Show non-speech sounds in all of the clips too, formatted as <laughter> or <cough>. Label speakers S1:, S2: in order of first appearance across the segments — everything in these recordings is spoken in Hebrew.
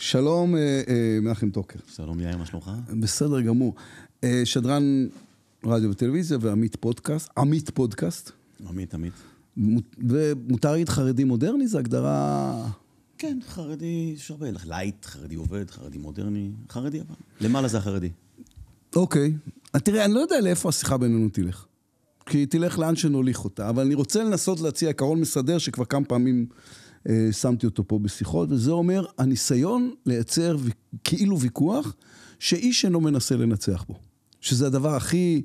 S1: שלום, אה, אה, מנחם טוקר.
S2: שלום יאיר, מה שלומך?
S1: בסדר גמור. אה, שדרן רדיו וטלוויזיה ועמית פודקאסט, עמית פודקאסט.
S2: עמית, עמית.
S1: מות- ומותר להגיד חרדי מודרני, זו הגדרה...
S2: כן, חרדי, יש הרבה, light, חרדי עובד, חרדי מודרני, חרדי אבל. למעלה זה החרדי.
S1: אוקיי. אז תראה, אני לא יודע לאיפה השיחה בינינו תלך. כי היא תלך לאן שנוליך אותה, אבל אני רוצה לנסות להציע עיקרון מסדר שכבר כמה פעמים אה, שמתי אותו פה בשיחות, וזה אומר, הניסיון לייצר ו... כאילו ויכוח שאיש אינו מנסה לנצח בו. שזה הדבר הכי,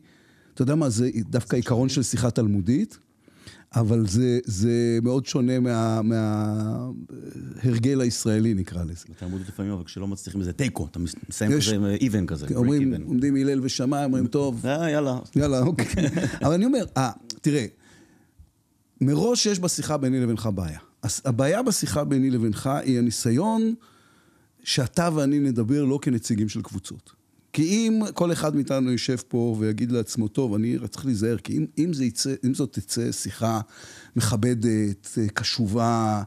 S1: אתה יודע מה, זה דווקא עיקרון של שיחה תלמודית, אבל זה, זה מאוד שונה מה- מההרגל הישראלי, נקרא לזה.
S2: בתלמודית לפעמים, אבל כשלא מצליחים בזה תיקו, אתה מסיים
S1: יש-
S2: כזה עם איבן כזה, break
S1: אומרים,
S2: even.
S1: עומדים הלל ושמיים, אומרים, טוב,
S2: אה, יאללה.
S1: יאללה, אוקיי. <laughs> אבל אני אומר, אה, תראה, מראש יש בשיחה ביני לבינך בעיה. הבעיה בשיחה ביני לבינך היא הניסיון שאתה ואני נדבר לא כנציגים של קבוצות. כי אם כל אחד מאיתנו יושב פה ויגיד לעצמו, טוב, אני צריך להיזהר, כי אם, אם, יצא, אם זאת תצא שיחה מכבדת, קשובה,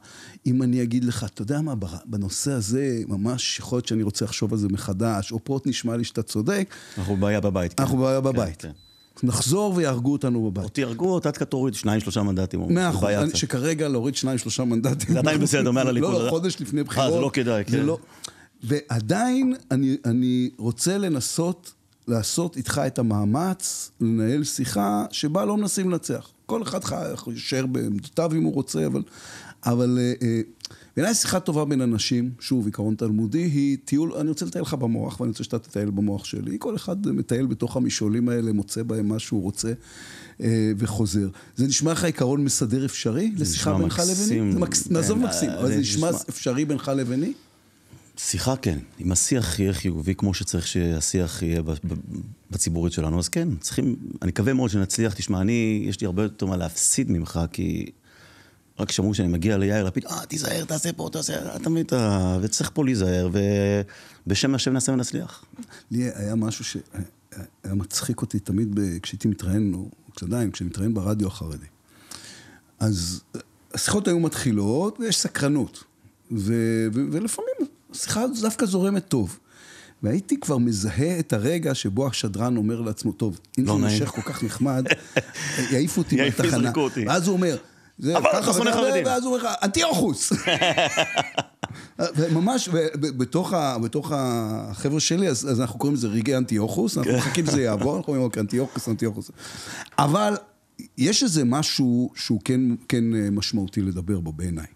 S1: אם אני אגיד לך, אתה יודע מה, בנושא הזה, ממש יכול להיות שאני רוצה לחשוב על זה מחדש, או פה נשמע לי שאתה צודק,
S2: אנחנו בבעיה בבית. כן.
S1: אנחנו בבעיה
S2: כן,
S1: בבית.
S2: כן.
S1: נחזור ויהרגו אותנו בבית.
S2: אותי הרגו, אותה תוריד שניים, שלושה מנדטים. או
S1: מאה אחוז. שכרגע להוריד שניים, שלושה מנדטים.
S2: זה עדיין בסדר, מעל הליכוד.
S1: לא,
S2: אה?
S1: חודש לפני
S2: אה,
S1: בחירות.
S2: זה לא כדאי, כן.
S1: לא- ועדיין אני, אני רוצה לנסות לעשות איתך את המאמץ, לנהל שיחה שבה לא מנסים לנצח. כל אחד יכול להישאר בעמדותיו אם הוא רוצה, אבל... אבל אה, אה, בעיניי שיחה טובה בין אנשים, שוב, עיקרון תלמודי, היא טיול, אני רוצה לטייל לך במוח, ואני רוצה שאתה תטייל במוח שלי. כל אחד מטייל בתוך המשעולים האלה, מוצא בהם מה שהוא רוצה אה, וחוזר. זה נשמע לך עיקרון מסדר אפשרי לשיחה
S2: נשמע
S1: בינך. לביני? זה מקס... נעזוב
S2: אה,
S1: מקסים, אבל
S2: זה
S1: זה נשמע אפשרי בינך לביני?
S2: שיחה כן, אם השיח יהיה חיובי כמו שצריך שהשיח יהיה בציבורית שלנו, אז כן, צריכים, אני מקווה מאוד שנצליח. תשמע, אני, יש לי הרבה יותר מה להפסיד ממך, כי רק שמעו שאני מגיע ליאיר לפיד, אה, תיזהר, תעשה פה, תעשה, אתה מבין, אתה- וצריך פה להיזהר, ובשם השם נעשה ונצליח.
S1: לי היה משהו שהיה מצחיק אותי תמיד ב... כשהייתי מתראיין, או עדיין, כשאני מתראיין ברדיו החרדי. אז השיחות היו מתחילות, ויש סקרנות. ו... ו... ולפעמים השיחה דווקא זורמת טוב. והייתי כבר מזהה את הרגע שבו השדרן אומר לעצמו, טוב, אם
S2: לא
S1: זה
S2: נעים."
S1: יימשך כל כך נחמד, <laughs> יעיפו אותי מהתחנה. ואז הוא אומר, זה
S2: אבל
S1: ככה
S2: אתה שונא חרדים.
S1: ואז הוא אומר לך, אנטיוכוס. וממש, בתוך, ה, בתוך החבר'ה שלי, אז, אז אנחנו קוראים לזה רגעי אנטיוכוס, אנחנו מחכים שזה יעבור, אנחנו אומרים, אוקיי, אנטיוכוס, אנטיוכוס. אבל יש איזה משהו שהוא כן, כן אה, משמעותי לדבר בו בעיניי.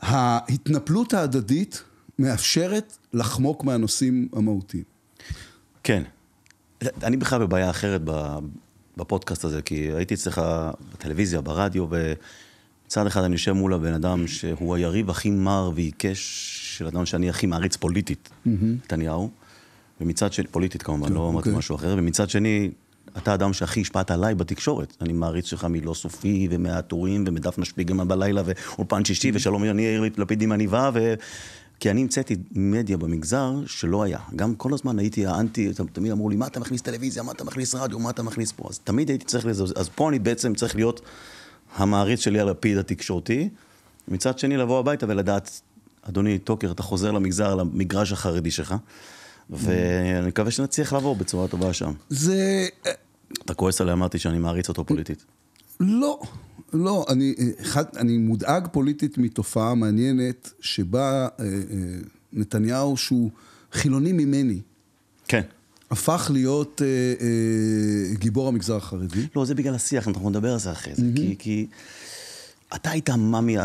S1: ההתנפלות ההדדית מאפשרת לחמוק מהנושאים המהותיים.
S2: כן. אני בכלל בבעיה אחרת בפודקאסט הזה, כי הייתי אצלך בטלוויזיה, ברדיו, וצד אחד אני יושב מול הבן אדם שהוא היריב הכי מר ועיקש של אדם שאני הכי מעריץ פוליטית, נתניהו. ומצד שני, פוליטית כמובן, לא אמרתי
S1: אוקיי.
S2: משהו אחר, ומצד שני, אתה האדם שהכי השפעת עליי בתקשורת. אני מעריץ שלך מלא סופי, ומהטורים, ומדפנה שפיגלמן בלילה, ואולפן שישי, ושלום יאיר לפיד עם עניבה, ו... כי אני המצאתי מדיה במגזר שלא היה. גם כל הזמן הייתי האנטי, תמיד אמרו לי, מה אתה מכניס טלוויזיה, מה אתה מכניס רדיו, מה אתה מכניס פה? אז תמיד הייתי צריך לזה, אז פה אני בעצם צריך להיות המעריץ שלי על לפיד התקשורתי. מצד שני, לבוא הביתה ולדעת, אדוני טוקר, אתה חוזר למגזר, למגרש החרדי שלך, ואני מקווה שנצליח לעבור בצורה טובה שם.
S1: זה...
S2: אתה כועס עליי, אמרתי שאני מעריץ אותו פוליטית.
S1: לא, לא, אני, אחד, אני מודאג פוליטית מתופעה מעניינת שבה אה, אה, נתניהו, שהוא חילוני ממני,
S2: כן.
S1: הפך להיות אה, אה, גיבור המגזר החרדי.
S2: לא, זה בגלל השיח, אנחנו נדבר על זה אחרי זה. כי, כי אתה היית המאמי,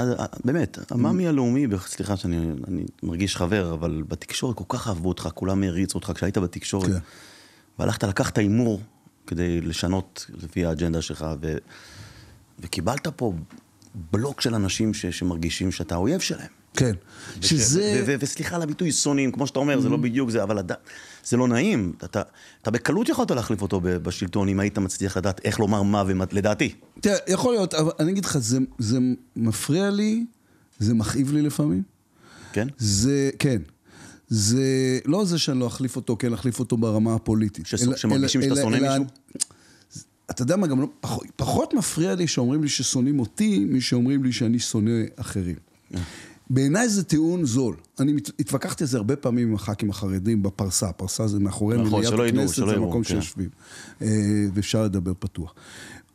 S2: באמת, המאמי הלאומי, סליחה שאני אני מרגיש חבר, אבל בתקשורת כל כך אהבו אותך, כולם העריצו אותך כשהיית בתקשורת.
S1: כן.
S2: והלכת לקחת הימור כדי לשנות לפי האג'נדה שלך, ו, וקיבלת פה בלוק של אנשים ש, שמרגישים שאתה האויב שלהם.
S1: כן.
S2: וש-
S1: שזה...
S2: ו- ו- וסליחה על הביטוי, שונאים, כמו שאתה אומר, זה לא בדיוק זה, אבל עד- זה לא נעים. אתה, אתה בקלות יכולת להחליף אותו בשלטון, אם היית מצליח לדעת איך לומר מה, ומה- לדעתי.
S1: תראה, יכול להיות, אבל אני אגיד לך, זה, זה מפריע לי, זה מכאיב לי לפעמים.
S2: כן?
S1: זה, כן. זה לא זה שאני לא אחליף אותו, כן אחליף אותו ברמה הפוליטית.
S2: שס-
S1: אלא-
S2: שמרגישים
S1: אלא-
S2: שאתה שונא מישהו?
S1: אתה יודע מה, גם לא, פחות, פחות מפריע לי שאומרים לי ששונאים אותי, משאומרים לי שאני שונא אחרים. בעיניי זה טיעון זול. אני התווכחתי על זה הרבה פעמים עם הח"כים החרדים בפרסה. פרסה זה מאחורי
S2: נכון,
S1: מליאת הכנסת, זה המקום
S2: כן.
S1: שיושבים. אה, ואפשר לדבר פתוח.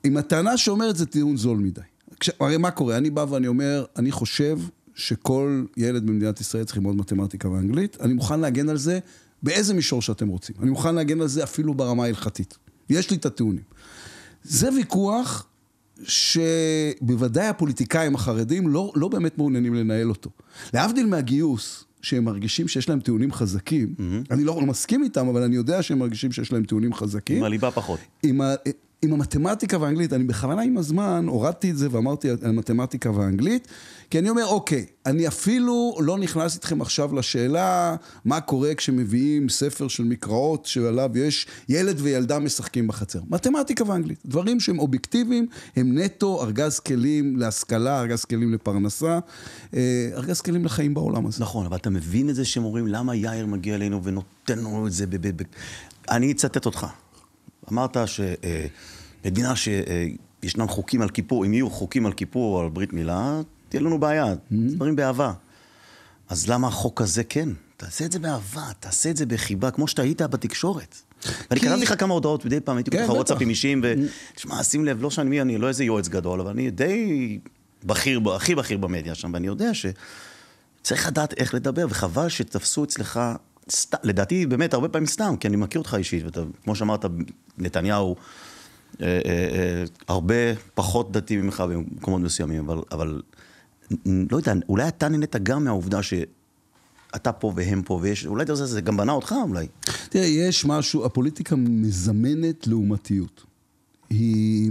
S1: עם הטענה שאומרת זה טיעון זול מדי. כש, הרי מה קורה? אני בא ואני אומר, אני חושב שכל ילד במדינת ישראל צריך ללמוד מתמטיקה ואנגלית. אני מוכן להגן על זה באיזה מישור שאתם רוצים. אני מוכן להגן על זה אפילו ברמה ההלכתית. יש לי את הטיעונים. זה ויכוח שבוודאי הפוליטיקאים החרדים לא, לא באמת מעוניינים לנהל אותו. להבדיל מהגיוס, שהם מרגישים שיש להם טיעונים חזקים, mm-hmm. אני לא, לא מסכים איתם, אבל אני יודע שהם מרגישים שיש להם טיעונים חזקים.
S2: עם הליבה פחות.
S1: עם, ה, עם המתמטיקה והאנגלית, אני בכוונה עם הזמן הורדתי את זה ואמרתי על מתמטיקה והאנגלית, כי אני אומר, אוקיי, אני אפילו לא נכנס איתכם עכשיו לשאלה מה קורה כשמביאים ספר של מקראות שעליו יש ילד וילדה משחקים בחצר. מתמטיקה ואנגלית, דברים שהם אובייקטיביים, הם נטו ארגז כלים להשכלה, ארגז כלים לפרנסה, אה, ארגז כלים לחיים בעולם הזה.
S2: נכון, אבל אתה מבין את זה שהם אומרים, למה יאיר מגיע אלינו ונותן לנו את זה ב... אני אצטט אותך. אמרת שמדינה שישנם חוקים על כיפור, אם יהיו חוקים על כיפור או על ברית מילה, תהיה לנו בעיה.
S1: Mm-hmm.
S2: דברים באהבה. אז למה החוק הזה כן? תעשה את זה באהבה, תעשה את זה בחיבה, כמו שאתה היית בתקשורת. ואני
S1: כי-
S2: כתבתי לך כמה הודעות, מדי פעם הייתי
S1: כן,
S2: כותב לך. וואטסאפים אישיים, ותשמע, שים לב, לא שאני מי, אני לא איזה יועץ גדול, אבל אני די בכיר, הכי בכיר במדיה שם, ואני יודע שצריך לדעת איך לדבר, וחבל שתפסו אצלך, סת... לדעתי באמת הרבה פעמים סתם, כי אני מכיר אותך אישית, ואתה, כמו שאמרת, נתניהו אה, אה, אה, הרבה פחות דתי ממך במקומות מסוימים, אבל, אבל לא יודע, אולי אתה נהנית גם מהעובדה שאתה פה והם פה, ויש, אולי זה, זה גם בנה אותך אולי.
S1: תראה, יש משהו, הפוליטיקה מזמנת לעומתיות. היא,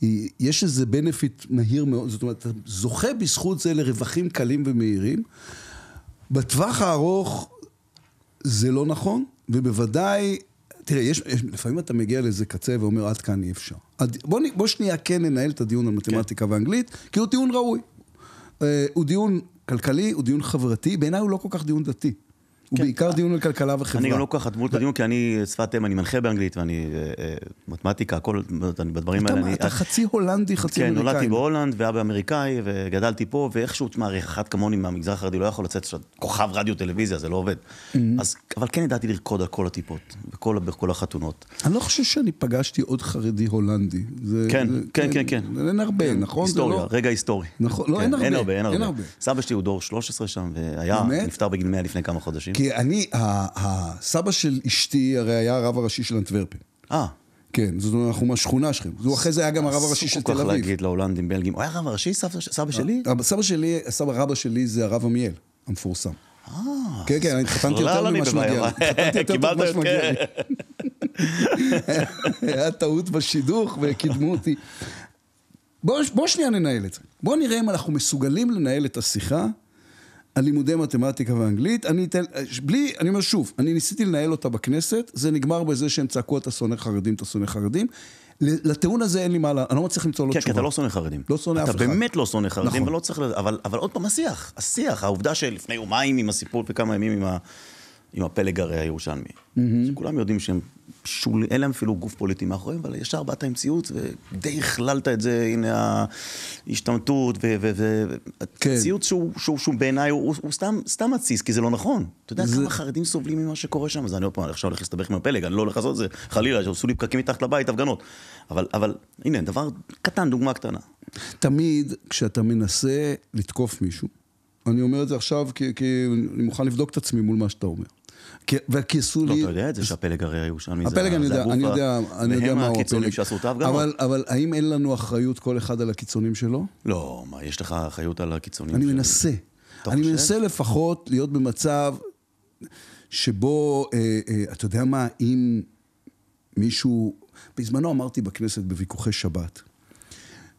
S1: היא, יש איזה בנפיט מהיר מאוד, זאת אומרת, אתה זוכה בזכות זה לרווחים קלים ומהירים. בטווח הארוך זה לא נכון, ובוודאי, תראה, יש, יש, לפעמים אתה מגיע לאיזה קצה ואומר, עד כאן אי אפשר. עד, בוא, בוא שנייה כן ננהל את הדיון על מתמטיקה ואנגלית, כי הוא טיעון ראוי. אה, הוא דיון כלכלי, הוא דיון חברתי, בעיניי הוא לא כל כך דיון דתי. הוא בעיקר דיון על כלכלה וחברה.
S2: אני גם לא כל כך אדמות בדיון, כי אני שפת אם, אני מנחה באנגלית, ואני אה, אה, מתמטיקה, הכל, אני- בדברים האלה.
S1: אתה, חצי הולנדי, חצי
S2: כן,
S1: אמריקאי.
S2: נולדתי בהולנד, ואבא אמריקאי, וגדלתי פה, ואיכשהו, תשמע, הרי אחד כמוני מהמגזר החרדי לא יכול לצאת כוכב רדיו טלוויזיה, זה לא עובד.
S1: Mm-hmm.
S2: אז, אבל כן ידעתי לרקוד על כל הטיפות, בכל, בכל החתונות.
S1: אני לא חושב שאני פגשתי עוד חרדי הולנדי.
S2: כן, כן, כן, כן.
S1: אין הרבה, נכון?
S2: היסטוריה,
S1: לא-
S2: רגע היסטורי.
S1: נכון, לא,
S2: כן,
S1: אין הרבה,
S2: אין הרבה, אין הרבה. סבא שלי הוא דור 13 שם, והיה? נפטר בגיל 100 לפני כמה חודשים.
S1: כי אני, הסבא של אשתי הרי היה הרב הראשי של אנטוורפן.
S2: אה,
S1: כן, זאת אומרת, אנחנו מהשכונה שלכם. הוא אחרי זה היה גם הרב הראשי של
S2: אסור כל
S1: תל
S2: כך
S1: אביב.
S2: להגיד להולנדים, בלגים. הוא היה הרב הראשי, סבא סבא שלי?
S1: אבל סבא שלי, הסבא רבא שלי זה הרב עמיאל, המפורסם.
S2: אה,
S1: כן, כן, אני התחתנתי
S2: בכלל
S1: יותר ממה שמגיע לי. התחתנתי יותר טוב ממה. שמגיע לי. <laughs> היה טעות בשידוך וקידמו אותי. בוא, בוא שנייה ננהל את זה. בוא נראה אם אנחנו מסוגלים לנהל את השיחה על לימודי מתמטיקה ואנגלית. אני אתן, בלי, אני אומר שוב, אני ניסיתי לנהל אותה בכנסת, זה נגמר בזה שהם צעקו אתה שונא חרדים, אתה שונא חרדים. לטיעון הזה אין לי מה, אני לא מצליח למצוא לו
S2: כן,
S1: תשובה.
S2: כי אתה לא שונא חרדים.
S1: לא שונא אף אחד.
S2: אתה באמת לא שונא חרדים,
S1: נכון.
S2: ולא צריך... אבל, אבל עוד פעם, השיח. השיח, העובדה שלפני יומיים עם הסיפור וכמה ימים עם, ה, עם הפלג הרי הירושלמי. שכולם יודעים שהם שול... אין להם אפילו גוף פוליטי מאחוריהם, אבל ישר באת עם ציוץ ודי הכללת את זה, הנה ההשתמטות, ו... ו, ו
S1: כן.
S2: ציוץ שהוא, שהוא, שהוא בעיניי הוא, הוא סתם, סתם מתסיס, כי זה לא נכון. אתה יודע
S1: זה-
S2: כמה חרדים סובלים ממה שקורה שם, אז אני עוד פעם עכשיו הולך להסתבך עם הפלג, אני לא הולך לעשות את זה, חלילה, שעשו לי פקקים מתחת לבית, הפגנות. אבל, אבל הנה, דבר קטן, דוגמה קטנה.
S1: תמיד כשאתה מנסה לתקוף מישהו, אני אומר את זה עכשיו כי, כי אני מוכן לבדוק את עצמי מול מה שאתה אומר. כי- וכי עשו
S2: לא,
S1: לי...
S2: אתה יודע את זה שהפלג הרי הירושלמי זה
S1: הפלג אני יודע, אני יודע, אני יודע
S2: והם
S1: מהו
S2: הקיצונים
S1: הפלג.
S2: שעשו את ההפגנות.
S1: אבל, האם אין לנו אחריות כל אחד על הקיצונים שלו?
S2: לא, מה, יש לך אחריות על הקיצונים?
S1: אני
S2: של-
S1: מנסה. אני? מנסה לפחות להיות במצב שבו, אה, אה, אתה יודע מה, אם מישהו... בזמנו אמרתי בכנסת בוויכוחי שבת,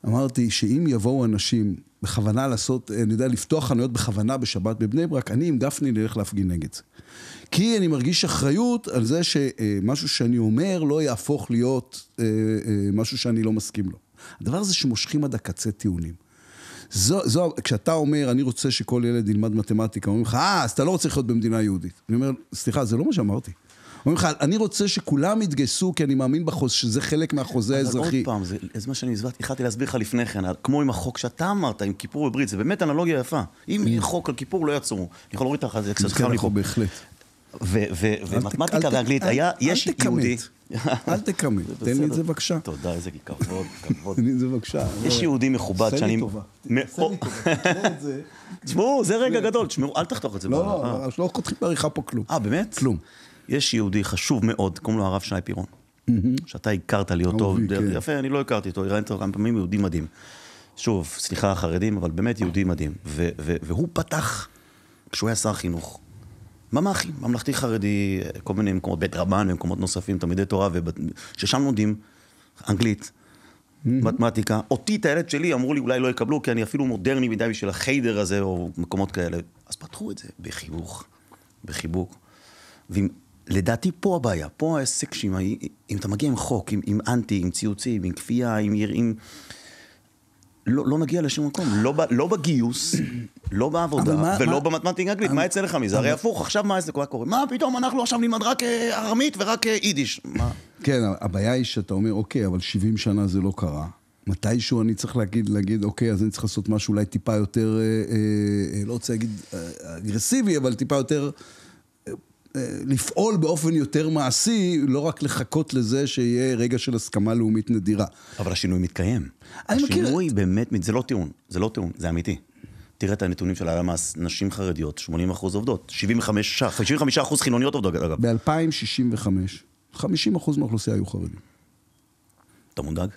S1: אמרתי שאם יבואו אנשים בכוונה לעשות, אה, אני יודע, לפתוח חנויות בכוונה בשבת בבני ברק, אני עם גפני נלך להפגין נגד זה. כי אני מרגיש אחריות על זה שמשהו שאני אומר לא יהפוך להיות אה, אה, משהו שאני לא מסכים לו. הדבר הזה שמושכים עד הקצה טיעונים. זו, זו, כשאתה אומר, אני רוצה שכל ילד ילמד מתמטיקה, אומרים לך, אה, אז אתה לא רוצה לחיות במדינה יהודית. אני אומר, סליחה, זה לא מה שאמרתי. אומרים לך, אני רוצה שכולם יתגייסו, כי אני מאמין בחוזה, שזה חלק מהחוזה
S2: אבל
S1: האזרחי.
S2: עוד פעם, זה, זה מה שאני התחלתי להסביר לך לפני כן, כמו עם החוק שאתה אמרת, עם כיפור וברית, זה באמת אנלוגיה יפה. אם חוק על כיפור, לא יעצרו. אני יכול להוריד לך את זה קצת
S1: כן,
S2: חם פה.
S1: בהחלט.
S2: ומתמטיקה ואנגלית, יש. יהודי...
S1: אל תכמת, תן לי את. זה בבקשה.
S2: תודה, איזה כבוד, כבוד.
S1: תן לי את זה בבקשה.
S2: יש יהודי מכובד שאני...
S1: עשה לי טובה.
S2: תשמעו, זה רגע גדול, תשמעו, אל תחתוך את זה.
S1: לא,
S2: אה.
S1: לא, לא חותכים בעריכה פה כלום.
S2: אה, באמת?
S1: כלום.
S2: יש יהודי חשוב מאוד, קוראים לו הרב שי פירון. שאתה הכרת לי אותו,
S1: כן.
S2: יפה, אני לא הכרתי אותו, ראיתי אותו כמה פעמים, יהודי מדהים. שוב, סליחה החרדים, אבל באמת יהודי מדהים. והוא פתח, כשהוא היה שר חינוך, ממ"חים, ממלכתי חרדי, כל מיני מקומות, בית רבן ומקומות נוספים, תלמידי תורה, ששם לומדים אנגלית, מתמטיקה. אותי, את הילד שלי, אמרו לי, אולי לא יקבלו, כי אני אפילו מודרני מדי בשביל החיידר הזה, או מקומות כאלה. אז פתחו את זה בחיוך, בחיבוק. ולדעתי פה הבעיה, פה ההישג שאם אם אתה מגיע עם חוק, עם, עם אנטי, עם ציוצים, עם כפייה, עם יראים, לא, לא נגיע לשום מקום. לא, ב, לא בגיוס, לא בעבודה,
S1: מה-
S2: ולא
S1: מה-
S2: במתמטיקה אנגלית. מה יצא לך מזה? הרי הפוך, עכשיו מה זה קורה? מה פתאום אנחנו עכשיו נלמד רק אה, ארמית ורק אה, יידיש? מה?
S1: כן, הבעיה היא שאתה אומר, אוקיי, אבל 70 שנה זה לא קרה. מתישהו אני צריך להגיד, להגיד, אוקיי, אז אני צריך לעשות משהו אולי טיפה יותר, אה, אה, לא רוצה להגיד אה, אגרסיבי, אבל טיפה יותר, אה, אה, לפעול באופן יותר מעשי, לא רק לחכות לזה שיהיה רגע של הסכמה לאומית נדירה.
S2: אבל השינוי מתקיים.
S1: אני מכיר-
S2: השינוי באמת, זה לא טיעון, זה לא טיעון, זה אמיתי. תראה את הנתונים של הלמ"ס, נשים חרדיות, 80 אחוז עובדות, 75 75 אחוז חילוניות עובדות, אגב.
S1: ב-2065, 50 אחוז מהאוכלוסייה היו חרדים.
S2: אתה מודאג?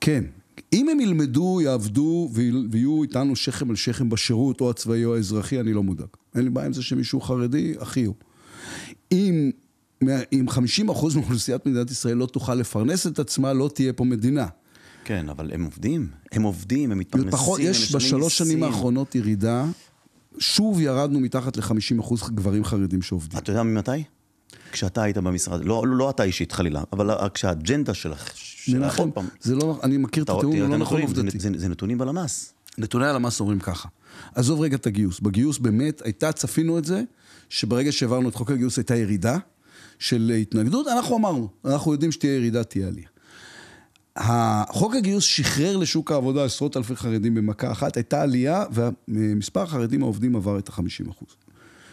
S1: כן. אם הם ילמדו, יעבדו ויהיו איתנו שכם על שכם בשירות, או הצבאי או האזרחי, אני לא מודאג. אין לי בעיה עם זה שמישהו חרדי, אחי הוא. אם, אם 50% מאוכלוסיית מדינת ישראל לא תוכל לפרנס את עצמה, לא תהיה פה מדינה.
S2: כן, אבל הם עובדים, הם עובדים, הם מתפרנסים,
S1: פחות,
S2: הם
S1: יש בשלוש שנים. האחרונות ירידה, שוב ירדנו מתחת ל-50% גברים חרדים שעובדים.
S2: אתה יודע ממתי? כשאתה היית במשרד, לא, לא אתה אישית חלילה, אבל כשהאג'נדה שלך, עוד פעם,
S1: זה לא, אני מכיר את הוא
S2: את
S1: לא נכון
S2: הנתונים, זה-. זה- זה נתונים בלמ"ס.
S1: נתוני הלמ"ס אומרים ככה, עזוב רגע את הגיוס, בגיוס באמת הייתה, צפינו את זה, שברגע שהעברנו את חוק הגיוס הייתה ירידה של התנגדות, אנחנו אמרנו, אנחנו יודעים שתהיה ירידה, תהיה עלייה. החוק הגיוס שחרר לשוק העבודה עשרות אלפי חרדים במכה אחת, הייתה עלייה ומספר החרדים העובדים עבר את ה-50 אחוז.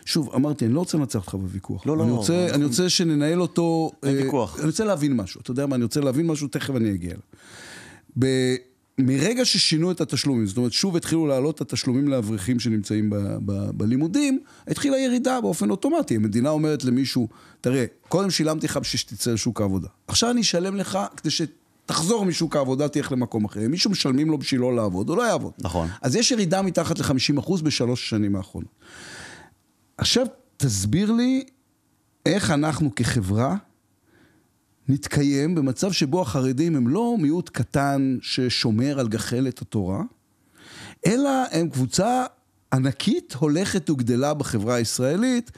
S1: שוב, אמרתי, אני לא רוצה לנצח אותך בוויכוח.
S2: לא, לא,
S1: אני
S2: לא,
S1: רוצה,
S2: אנחנו-
S1: אני רוצה שננהל אותו...
S2: אין
S1: אה,
S2: ויכוח.
S1: אני רוצה להבין משהו. אתה יודע מה, אני רוצה להבין משהו, תכף אני אגיע אליו. מרגע ששינו את התשלומים, זאת אומרת, שוב התחילו להעלות את התשלומים לאברכים שנמצאים ב- ב- בלימודים, התחילה ירידה באופן אוטומטי. המדינה אומרת למישהו, תראה, קודם שילמתי לך בשביל שתצא לשוק העבודה. עכשיו אני אשלם לך כדי שתחזור משוק העבודה, תלך למקום אחר. מישהו משלמים לו בשביל לא לעבוד, הוא לא יעבוד.
S2: נכון.
S1: אז יש ירידה מתחת ל-50% בשלוש השנים האחרונות. עכשיו, תסביר לי איך אנחנו כחברה נתקיים במצב שבו החרדים הם לא מיעוט קטן ששומר על גחלת התורה, אלא הם קבוצה ענקית הולכת וגדלה בחברה הישראלית,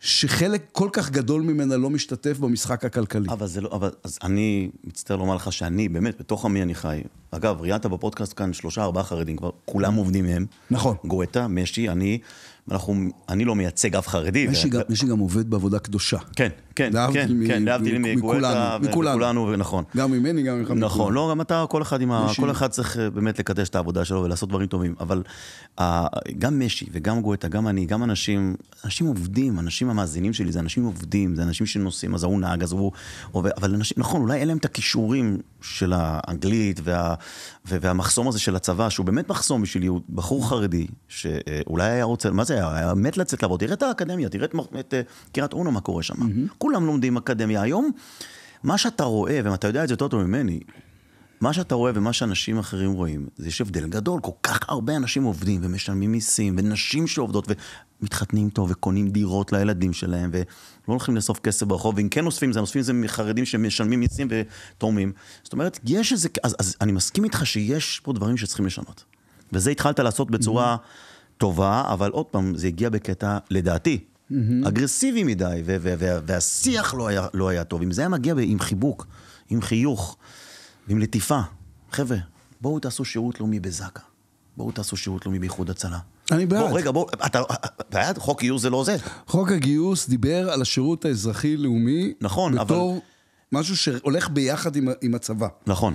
S1: שחלק כל כך גדול ממנה לא משתתף במשחק הכלכלי.
S2: אבל זה לא, אבל, אז אני מצטער לומר לך שאני, באמת, בתוך עמי אני חי. אגב, ראיינת בפודקאסט כאן שלושה, ארבעה חרדים כבר, כולם עובדים מהם.
S1: נכון.
S2: גואטה, משי, אני, אנחנו, אני לא מייצג אף חרדי.
S1: יש לי
S2: ו-
S1: גם- יש לי גם עובד בעבודה קדושה.
S2: כן, כן, כן, כן, להבדיל מגואטה. וכולנו, ונכון.
S1: גם ממני, גם ממך.
S2: נכון,
S1: מכולנו.
S2: לא, גם אתה, כל אחד עם ה... כל אחד צריך אה, באמת לקדש את העבודה שלו ולעשות דברים טובים. אבל אה, גם משי וגם גואטה, גם אני, גם אנשים, אנשים עובדים, אנשים המאזינים שלי, זה אנשים עובדים, זה אנשים שנוסעים, אז ההוא נהג, אז הוא עובד, אבל אנשים, נכון, אולי אין להם את הכישורים של האנגלית וה, והמחסום הזה של הצבא, שהוא באמת מחסום בשביל בחור חרדי, שאולי היה רוצה, מה זה היה? היה מת לצאת לעבוד. תראה את האקדמיה, תראה את, את אה, קריית אונו, מה קורה שם. כולם לומדים אקדמיה. היום, מה שאתה רואה, ואתה יודע את זה יותר טוב ממני, מה שאתה רואה ומה שאנשים אחרים רואים, זה יש הבדל גדול. כל כך הרבה אנשים עובדים ומשלמים מיסים, ונשים שעובדות ומתחתנים טוב וקונים דירות לילדים שלהם, ולא הולכים לאסוף כסף ברחוב, ואם כן אוספים זה, אוספים זה מחרדים שמשלמים מיסים ותורמים. זאת אומרת, יש איזה... אז, אז אני מסכים איתך שיש פה דברים שצריכים לשנות. וזה התחלת לעשות בצורה טובה, אבל עוד פעם, זה הגיע בקטע, לדעתי, אגרסיבי מדי, ו- ו- ו- והשיח לא היה, לא היה טוב. אם זה היה מגיע עם חיבוק, עם חיוך, עם לטיפה, חבר'ה, בואו תעשו שירות לאומי בזק"א. בואו תעשו שירות לאומי באיחוד הצלה.
S1: אני בעד.
S2: בוא, רגע, בוא, אתה בעד? חוק גיוס זה לא זה.
S1: חוק הגיוס דיבר על השירות האזרחי-לאומי,
S2: נכון, אבל-
S1: בתור משהו שהולך ביחד עם, עם הצבא.
S2: נכון.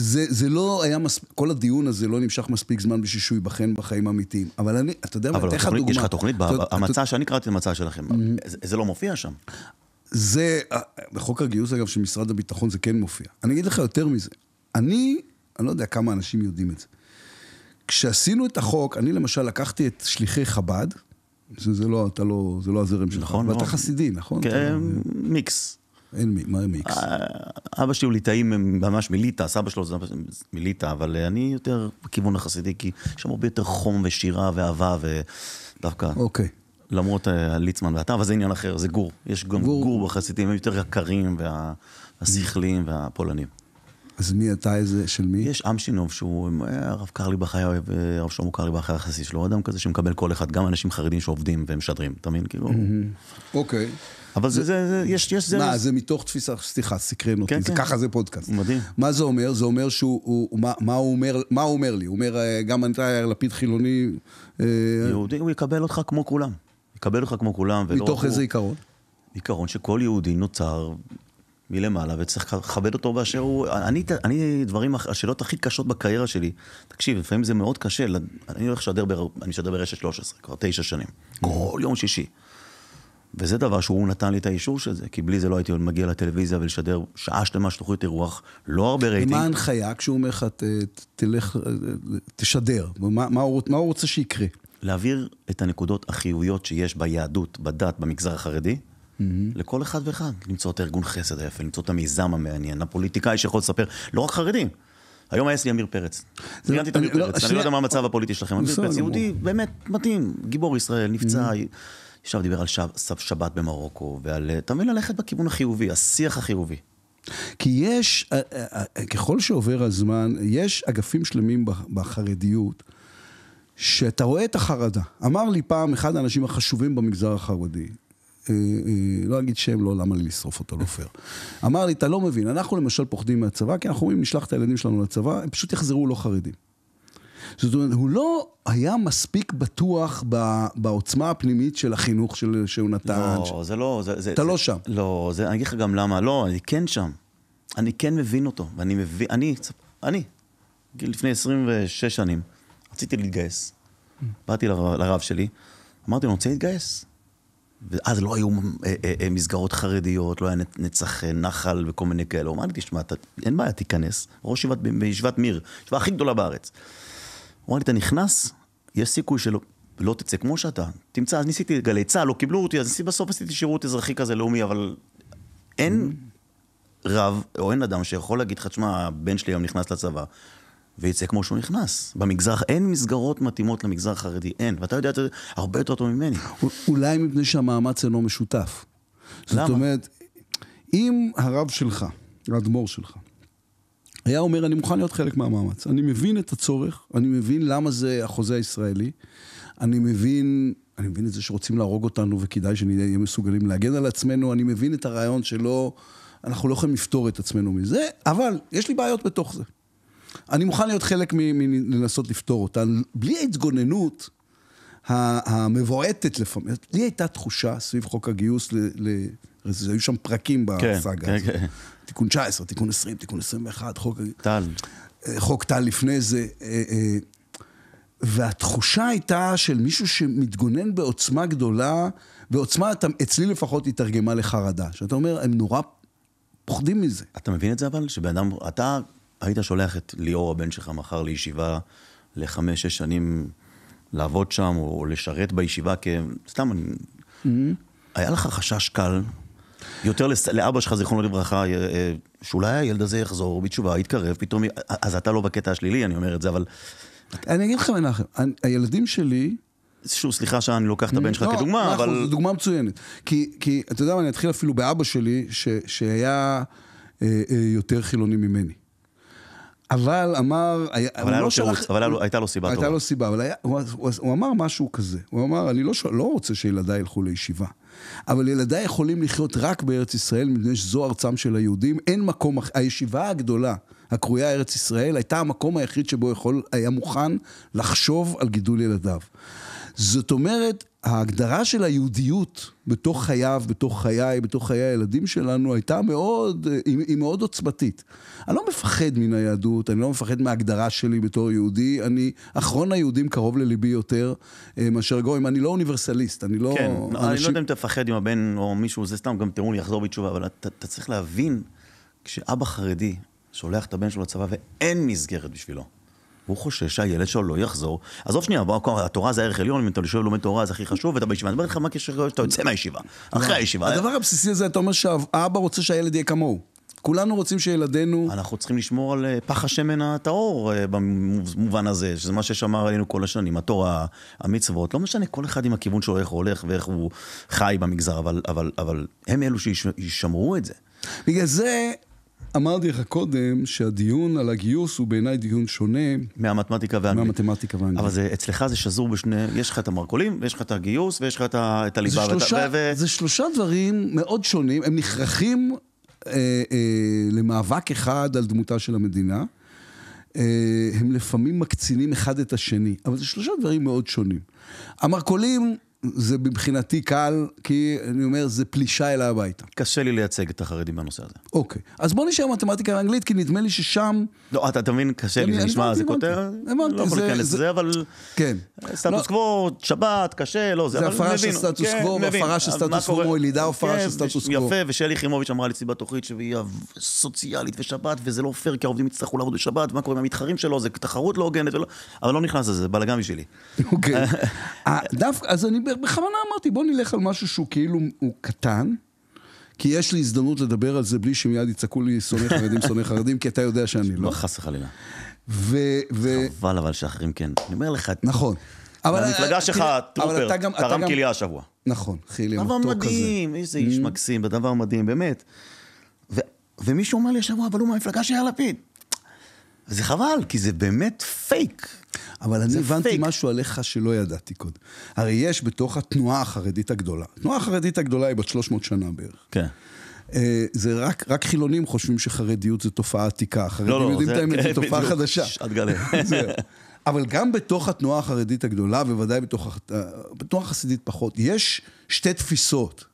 S1: זה, זה לא היה מספיק, כל הדיון הזה לא נמשך מספיק זמן בשביל שהוא ייבחן בחיים האמיתיים. אבל אני, אתה יודע מה,
S2: אבל
S1: אתן לך דוגמה.
S2: יש לך תוכנית, המצע שאני קראתי את המצע שלכם, זה- זה לא מופיע שם.
S1: זה, בחוק הגיוס אגב של משרד הביטחון זה כן מופיע. אני אגיד לך יותר מזה. אני, אני לא יודע כמה אנשים יודעים את זה. כשעשינו את החוק, אני למשל לקחתי את שליחי חב"ד, שזה לא, אתה לא, זה לא הזרם שלך,
S2: נכון,
S1: ואתה
S2: לא.
S1: חסידי, נכון?
S2: כן,
S1: אתה-
S2: מיקס.
S1: אין מי, מה מיקס?
S2: אה, אבא שלי הוא ליטאי ממש מליטא, סבא שלו זה מליטא, אבל אני יותר בכיוון החסידי, כי יש שם הרבה יותר חום ושירה ואהבה, ודווקא,
S1: אוקיי.
S2: למרות אה, ליצמן ואתה, אבל זה עניין אחר, זה גור. יש גם
S1: גור.
S2: גור בחסידים, הם יותר יקרים, וה- והשכליים והפולנים.
S1: אז מי אתה איזה, של מי?
S2: יש אמשינוב שהוא, אה, הרב אוהב, אה, הרב שלמה קרליבך היה חסיד שלו, אדם כזה שמקבל כל אחד, גם אנשים חרדים שעובדים ומשדרים, אתה מבין? כאילו...
S1: אוקיי.
S2: אבל זה, זה, זה, יש, יש, זה...
S1: מה, זה מתוך תפיסה, סליחה, סקרן אותי,
S2: כן,
S1: זה
S2: כן.
S1: ככה זה פודקאסט.
S2: מדהים.
S1: מה זה אומר? זה אומר שהוא, הוא- מה- מה הוא אומר, מה הוא אומר לי? הוא אומר, אה, גם אתה יאיר לפיד חילוני, אה,
S2: יהודי, הוא יקבל אותך כמו כולם. יקבל אותך כמו כולם, ולא...
S1: מתוך איזה
S2: הוא-
S1: עיקרון?
S2: עיקרון שכל יהודי נוצר מלמעלה, וצריך לכבד אותו באשר הוא... אני, אני, דברים, השאלות הכי קשות בקריירה שלי, תקשיב, לפעמים זה מאוד קשה, אני הולך לשדר, בר- אני משדר ברשת 13, כבר תשע שנים, כל יום שישי. וזה דבר שהוא נתן לי את האישור של זה, כי בלי זה לא הייתי עוד מגיע לטלוויזיה ולשדר שעה שלמה של תוכנית אירוח, לא הרבה רייטינג.
S1: ומה ההנחיה כשהוא אומר לך, תלך, אה, תשדר? ומה- מה הוא מה הוא רוצה שיקרה?
S2: להעביר את הנקודות החיוביות שיש ביהדות, בדת, במגזר החרדי, לכל אחד ואחד. למצוא את הארגון חסד היפה, למצוא את המיזם המעניין, הפוליטיקאי שיכול לספר, לא רק חרדים. היום היה אצלי עמיר פרץ. ראיינתי את עמיר
S1: לא,
S2: פרץ, אני. לא יודע מה המצב הפוליטי שלכם. עמיר פרץ. יהודי באמת מדהים, גיבור ישראל, נפצע, ישב דיבר על שבת במרוקו, ועל, אתה מבין, ללכת בכיוון החיובי, השיח החיובי.
S1: כי יש, אה, אה, אה, ככל שעובר הזמן, יש אגפים שלמים בח- בחרדיות, שאתה רואה את החרדה. אמר לי פעם אחד האנשים החשובים במגזר החרדי, אה, אה, לא אגיד שם, לא, למה לי לשרוף אותו, לא פייר. אמר לי, אתה לא מבין, אנחנו למשל פוחדים מהצבא, כי אנחנו אומרים, נשלח את הילדים שלנו לצבא, הם פשוט יחזרו לא חרדים. זאת אומרת, הוא לא היה מספיק בטוח ב- בעוצמה הפנימית של החינוך של, שהוא נתן.
S2: לא, זה לא... זה, זה,
S1: אתה
S2: זה,
S1: לא שם.
S2: לא, זה, אני אגיד לך גם למה. לא, אני כן שם. אני כן מבין אותו, ואני מבין... אני, אני, לפני 26 שנים, רציתי להתגייס. באתי לרב, לרב שלי, אמרתי לו, אני רוצה להתגייס. ואז לא היו אה, אה, אה, מסגרות חרדיות, לא היה נצח נחל וכל מיני כאלה. הוא אמר לי, תשמע, אין בעיה, תיכנס. ראש ישיבת, בישיבת מיר, ישיבה הכי גדולה בארץ. הוא אמר לי, אתה נכנס, יש סיכוי שלא לא תצא כמו שאתה. תמצא, אז ניסיתי גלי צה"ל, לא קיבלו אותי, אז ניסיתי- בסוף עשיתי שירות אזרחי כזה לאומי, אבל אין רב או אין אדם שיכול להגיד לך, תשמע, הבן שלי היום נכנס לצבא, ויצא כמו שהוא נכנס. במגזר, אין מסגרות מתאימות למגזר החרדי, אין. ואתה יודע את זה הרבה יותר טוב ממני.
S1: אולי מפני שהמאמץ אינו משותף. זאת
S2: למה?
S1: אומרת, אם הרב שלך, האדמו"ר שלך, היה אומר, אני מוכן להיות חלק מהמאמץ. אני מבין את הצורך, אני מבין למה זה החוזה הישראלי, אני מבין, אני מבין את זה שרוצים להרוג אותנו וכדאי שנהיה מסוגלים להגן על עצמנו, אני מבין את הרעיון שלא, אנחנו לא יכולים לפתור את עצמנו מזה, אבל יש לי בעיות בתוך זה. אני מוכן להיות חלק מלנסות לפתור אותן, בלי ההתגוננות המבועטת לפעמים. לי הייתה תחושה סביב חוק הגיוס, ל, ל, היו שם פרקים בסאגה
S2: כן,
S1: הזאת.
S2: כן.
S1: תיקון 19, תיקון 20, תיקון 21, חוק.
S2: טל,
S1: חוק טל לפני זה. אה, אה, והתחושה הייתה של מישהו שמתגונן בעוצמה גדולה, ועוצמה אתה- אצלי לפחות התרגמה לחרדה. שאתה אומר, הם נורא פוחדים מזה.
S2: אתה מבין את זה אבל? שבן אדם, אתה היית שולח את ליאור הבן שלך מחר לישיבה לחמש, שש שנים לעבוד שם, או לשרת בישיבה כ... סתם, אני... היה לך חשש קל, יותר לס... לאבא שלך, זיכרונו לברכה, אה, אה, שאולי הילד הזה יחזור בתשובה, יתקרב, פתאום... אז אתה לא בקטע השלילי, אני אומר את זה, אבל...
S1: אני אגיד לך, מנחם, הילדים שלי...
S2: שוב, סליחה שאני לוקח את הבן שלך
S1: לא,
S2: כדוגמה,
S1: אחוז,
S2: אבל...
S1: זו דוגמה מצוינת. כי, כי אתה יודע מה, אני אתחיל אפילו באבא שלי, שהיה אה, יותר חילוני ממני. אבל אמר... היה,
S2: אבל
S1: הוא
S2: היה
S1: לא שלח-
S2: אבל לו- הייתה לו סיבה
S1: הייתה
S2: טובה.
S1: לו סיבה, אבל היה, הוא, הוא, הוא אמר משהו כזה. הוא אמר, אני לא, ש- לא רוצה שילדיי ילכו לישיבה, אבל ילדיי יכולים לחיות רק בארץ ישראל, מפני שזו ארצם של היהודים, אין מקום. הישיבה הגדולה, הקרויה ארץ ישראל, הייתה המקום היחיד שבו יכול, היה מוכן לחשוב על גידול ילדיו. זאת אומרת, ההגדרה של היהודיות בתוך חייו, בתוך חיי, בתוך חיי הילדים שלנו, הייתה מאוד, היא, היא מאוד עוצמתית. אני לא מפחד מן היהדות, אני לא מפחד מההגדרה שלי בתור יהודי, אני אחרון היהודים קרוב לליבי יותר אה, מאשר גויים, אני לא אוניברסליסט, אני לא...
S2: כן, אנשים... אני לא יודע אם תפחד עם הבן או מישהו, זה סתם גם טיעון יחזור בתשובה, אבל אתה, אתה צריך להבין, כשאבא חרדי שולח את הבן שלו לצבא ואין מסגרת בשבילו. הוא חושש שהילד שלו לא יחזור. עזוב שנייה, בוא, התורה זה ערך עליון, אם אתה יושב ולומד תורה זה הכי חשוב, ואתה בישיבה. אני אומר לך מה הקשר שאתה יוצא מהישיבה, אחרי הישיבה.
S1: הדבר הבסיסי הזה, אתה אומר שהאבא רוצה שהילד יהיה כמוהו. כולנו רוצים שילדינו...
S2: אנחנו צריכים לשמור על אה, פח השמן הטהור אה, במובן הזה, שזה מה ששמר עלינו כל השנים, התורה, המצוות, לא משנה כל אחד עם הכיוון שלו, איך הוא הולך ואיך הוא חי במגזר, אבל, אבל, אבל הם אלו שישמרו את זה.
S1: בגלל זה אמרתי לך קודם שהדיון על הגיוס הוא בעיניי דיון שונה.
S2: מהמתמטיקה והאנגלית.
S1: מהמתמטיקה והאנגלית.
S2: אבל זה, אצלך זה שזור בשני, יש לך את המרכולים, ויש לך את הגיוס, ויש לך את, את הליבה.
S1: זה שלושה, ו... זה שלושה דברים מאוד שונים, הם נכרחים אה, אה, למאבק אחד על דמותה של המדינה. אה, הם לפעמים מקצינים אחד את השני, אבל זה שלושה דברים מאוד שונים. המרכולים זה מבחינתי קל, כי אני אומר, זה פלישה אליי הביתה.
S2: קשה לי לייצג את החרדים בנושא הזה.
S1: אוקיי. אז בוא נשאר מתמטיקה ואנגלית, כי נדמה לי ששם...
S2: לא, אתה, אתה מבין, קשה לי, זה נשמע, זה כותר...
S1: הבנתי,
S2: לא יכול להיכנס לזה, אבל...
S1: כן.
S2: סטטוס קוו, שבת, קשה, לא, זה...
S1: זה הפרה של סטטוס קוו, והפרה של סטטוס קוו, או ילידה הפרה של סטטוס קוו.
S2: יפה, ושלי יחימוביץ' אמרה לי אצלי בתוכנית שהיא סוציאלית ושבת, וזה לא פייר, כי העובדים יצטרכו לעבוד בשבת, ומה קורה עם המתחרים שלו, זה תחרות לא הוגנת, אבל לא נכנס לזה, זה בלאגן בשבילי.
S1: אוקיי. <laughs> אז אני בכוונה אמרתי, בוא נלך על משהו שהוא כאילו, הוא קטן, כי יש לי הזדמנות לדבר על זה בלי שמיד יצעקו לי שונא חרדים, שונא חרדים, כי אתה יודע שאני לא.
S2: לא, חס וחלילה. חבל אבל שאחרים כן. אני אומר לך...
S1: נכון.
S2: אבל המפלגה שלך, טרופר, תרם כליה השבוע.
S1: נכון, חילי מתוק
S2: כזה. דבר מדהים, איזה איש mm. מקסים, דבר מדהים, באמת. ומישהו אומר לי השבוע, אבל הוא מהמפלגה של יאיר לפיד. זה חבל, כי זה באמת פייק.
S1: אבל אני הבנתי פייק. משהו עליך שלא ידעתי קודם. הרי יש בתוך התנועה החרדית הגדולה. התנועה החרדית הגדולה היא בת 300 שנה בערך.
S2: כן.
S1: אה, זה רק, רק חילונים חושבים שחרדיות זו תופעה עתיקה. החרדים לא, לא, יודעים את האמת, זו תופעה חדשה.
S2: שעת גלי. <laughs>
S1: אבל גם בתוך התנועה החרדית הגדולה, בוודאי בתוך, בתנועה החסידית פחות, יש שתי תפיסות.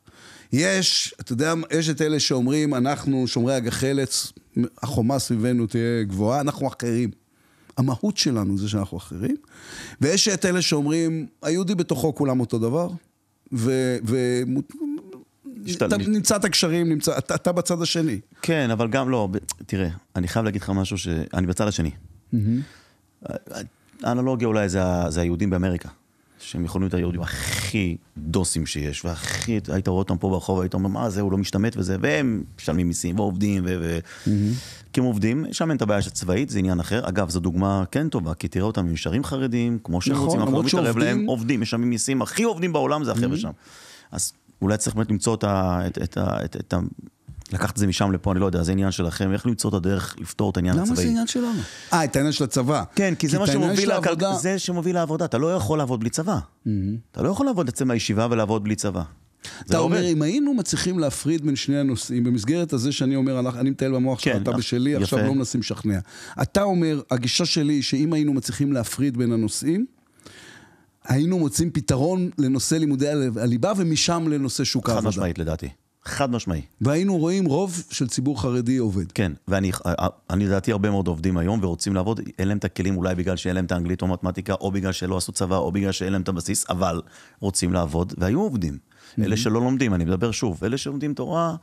S1: יש, אתה יודע, יש את אלה שאומרים, אנחנו שומרי הגחלת, החומה סביבנו תהיה גבוהה, אנחנו אחרים. המהות שלנו זה שאנחנו אחרים. ויש את אלה שאומרים, היהודי בתוכו כולם אותו דבר, ו... ו... אתה נמצא את הקשרים, נמצא, אתה, אתה בצד השני.
S2: כן, אבל גם לא, תראה, אני חייב להגיד לך משהו שאני בצד השני. האנלוגיה אולי זה, זה היהודים באמריקה. שהם יכולים להיות היהודים הכי דוסים שיש, והכי, היית רואה אותם פה ברחוב, היית אומר, מה זה, הוא לא משתמט וזה, והם משלמים מיסים ועובדים, ו... Mm-hmm. כי הם עובדים, שם אין את הבעיה של צבאית, זה עניין אחר. אגב, זו דוגמה כן טובה, כי תראה אותם, נשארים חרדים, כמו שהם נכון, רוצים, אנחנו לא מתערב להם, עובדים, משלמים מיסים, הכי עובדים בעולם זה החבר'ה mm-hmm. שם. אז אולי צריך באמת למצוא את ה... את, את, את, את, את, לקחת את זה משם לפה, אני לא יודע, זה עניין שלכם, איך למצוא את הדרך לפתור את העניין הצבאי.
S1: למה זה עניין שלנו? אה, את העניין של הצבא.
S2: כן, כי זה מה שמוביל לעבודה... זה שמוביל לעבודה, אתה לא יכול לעבוד בלי צבא. אתה לא יכול לעבוד אצל מהישיבה ולעבוד בלי צבא.
S1: אתה לא אומר, אם היינו מצליחים להפריד בין שני הנושאים, במסגרת הזה שאני אומר, אני מטייל במוח שלך, כן, אתה בשלי, יפה. עכשיו לא מנסים לשכנע. אתה אומר, הגישה שלי היא שאם היינו מצליחים להפריד בין הנושאים, היינו מוצאים פתרון לנושא לימודי הליבה, ומשם לנושא שוק העבודה.
S2: חד משמעית לדעתי. חד משמעי.
S1: והיינו רואים רוב של ציבור חרדי עובד.
S2: כן, ואני לדעתי הרבה מאוד עובדים היום ורוצים לעבוד, אין להם את הכלים אולי בגלל שאין להם את האנגלית או מתמטיקה, או בגלל שלא עשו צבא, או בגלל שאין להם את הבסיס, אבל רוצים לעבוד, והיו עובדים. Mm-hmm. אלה שלא לומדים, אני מדבר שוב, אלה שלומדים תורה,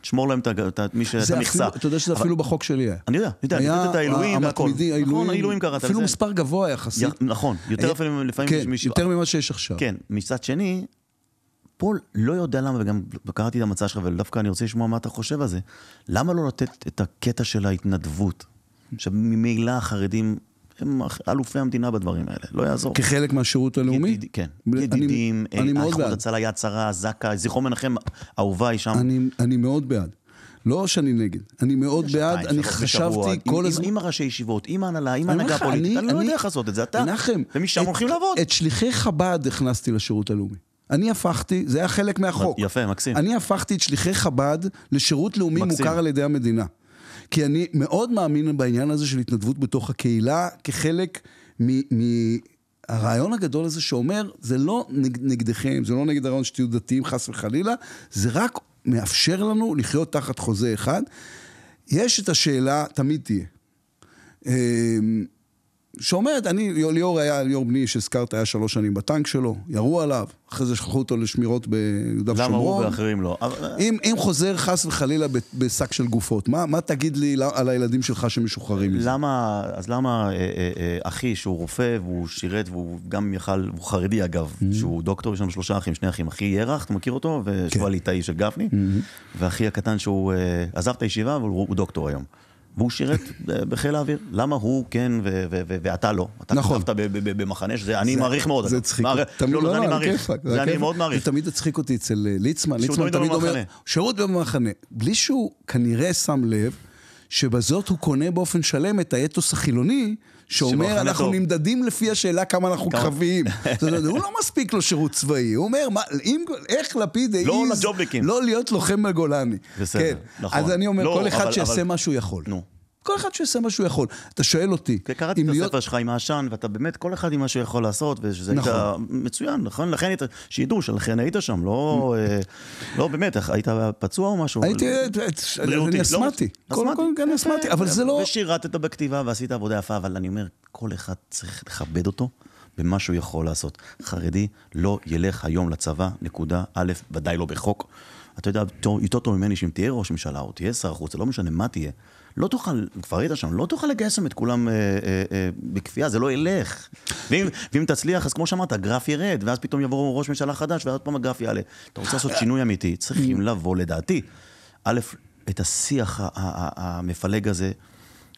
S2: תשמור להם את מי ש... את המכסה.
S1: אתה יודע שזה אפילו בחוק שלי היה.
S2: אני יודע, אני יודע, את העילויים והכל.
S1: נכון, העילויים קראת לזה. אפילו מספר גבוה יחסית.
S2: נכון, יותר לפעמים...
S1: כן, יותר ממה שיש עכשיו.
S2: כן, מצד שני, פה לא יודע למה, וגם קראתי את המצע שלך, ודווקא אני רוצה לשמוע מה אתה חושב על זה. למה לא לתת את הקטע של ההתנדבות? עכשיו, ממילא החרדים הם אלופי המדינה בדברים האלה, לא יעזור.
S1: כחלק מהשירות הלאומי?
S2: ידיד, כן. ידידים, איחוד הצלה, יד שרה, זק"א, זכרו מנחם, אהובה היא שם.
S1: אני, אני מאוד בעד. לא שאני נגד, אני מאוד בעד, אני חשבתי כל הזמן...
S2: עם הראשי ישיבות, עם ההנהלה, עם ההנהגה הפוליטית, אני לא יודע איך לעשות את זה, אתה, ומשם הולכים לעבוד.
S1: את שליחי חב"ד הכנסתי לשירות הלאומי. אני הפכתי, זה היה חלק מהחוק.
S2: יפה, מקסים.
S1: אני הפכתי את שליחי חב"ד לשירות לאומי מקסים. מוכר על ידי המדינה. כי אני מאוד מאמין בעניין הזה של התנדבות בתוך הקהילה, כחלק מהרעיון הגדול הזה שאומר, זה לא נגד, נגדכם, זה לא נגד הרעיון שתהיו דתיים חס וחלילה, זה רק מאפשר לנו לחיות תחת חוזה אחד. יש את השאלה, תמיד תהיה. שאומרת, אני, ליאור היה, ליאור בני שהזכרת, היה שלוש שנים בטנק שלו, ירו עליו, אחרי זה שכחו אותו לשמירות ביהודה ושומרון.
S2: למה הוא ואחרים לא?
S1: אם, אם חוזר חס וחלילה בשק של גופות, מה, מה תגיד לי על הילדים שלך שמשוחררים
S2: מזה? למה, אז למה אה, אה, אה, אחי, שהוא רופא והוא שירת והוא גם יכל, הוא חרדי אגב, mm-hmm. שהוא דוקטור, יש לנו שלושה אחים, שני אחים, אחי ירח, אתה מכיר אותו? ושבוע כן. ליטאי של גפני, mm-hmm. ואחי הקטן שהוא אה, עזב את הישיבה, אבל הוא דוקטור היום. והוא שירת בחיל האוויר. למה הוא כן ואתה לא? אתה נכון. אתה במחנה שזה, אני מעריך מאוד.
S1: זה צחיק.
S2: תמיד, לא, לא, אני מעריך. זה אני מאוד מעריך.
S1: זה תמיד הצחיק אותי אצל אה, ליצמן. ליצמן תמיד אומר, שירות במחנה. בלי שהוא כנראה שם לב שבזאת הוא קונה באופן שלם את האתוס החילוני. שאומר, אנחנו טוב. נמדדים לפי השאלה כמה אנחנו. קרביים. <laughs> הוא לא מספיק לו שירות צבאי, הוא אומר, מה, אם, איך לפיד העז
S2: לא,
S1: לא להיות לוחם בגולני.
S2: בסדר, כן. נכון.
S1: אז אני אומר, לא, כל אחד אבל, שיעשה אבל... מה שהוא יכול. נו. כל אחד שיעשה מה שהוא יכול. אתה שואל אותי.
S2: קראתי את. הספר שלך עם העשן, ואתה באמת, כל אחד עם מה שהוא יכול לעשות, ושזה נכון. היית מצוין, נכון? לכן היית, שידעו שלכן היית שם, לא, אה, לא באמת, היית פצוע או משהו?
S1: הייתי, אני אסמתי. קודם כל, אני אסמתי, אבל זה לא...
S2: ושירתת בכתיבה ועשית עבודה יפה, אבל אני אומר, כל אחד צריך לכבד אותו. במה שהוא יכול לעשות. חרדי לא ילך היום לצבא, נקודה, א', ודאי לא בחוק. אתה יודע, יותר טוב ממני שאם תהיה ראש ממשלה או תהיה שר החוץ, זה לא משנה מה תהיה. לא תוכל, כבר היית שם, לא תוכל לגייס שם את כולם אה, אה, אה, בכפייה, זה לא ילך. ואם, ואם תצליח, אז כמו שאמרת, הגרף ירד, ואז פתאום יבוא ראש ממשלה חדש, ועוד פעם הגרף יעלה. אתה רוצה לעשות שינוי אמיתי, צריכים לבוא, לדעתי, א', את השיח המפלג הזה,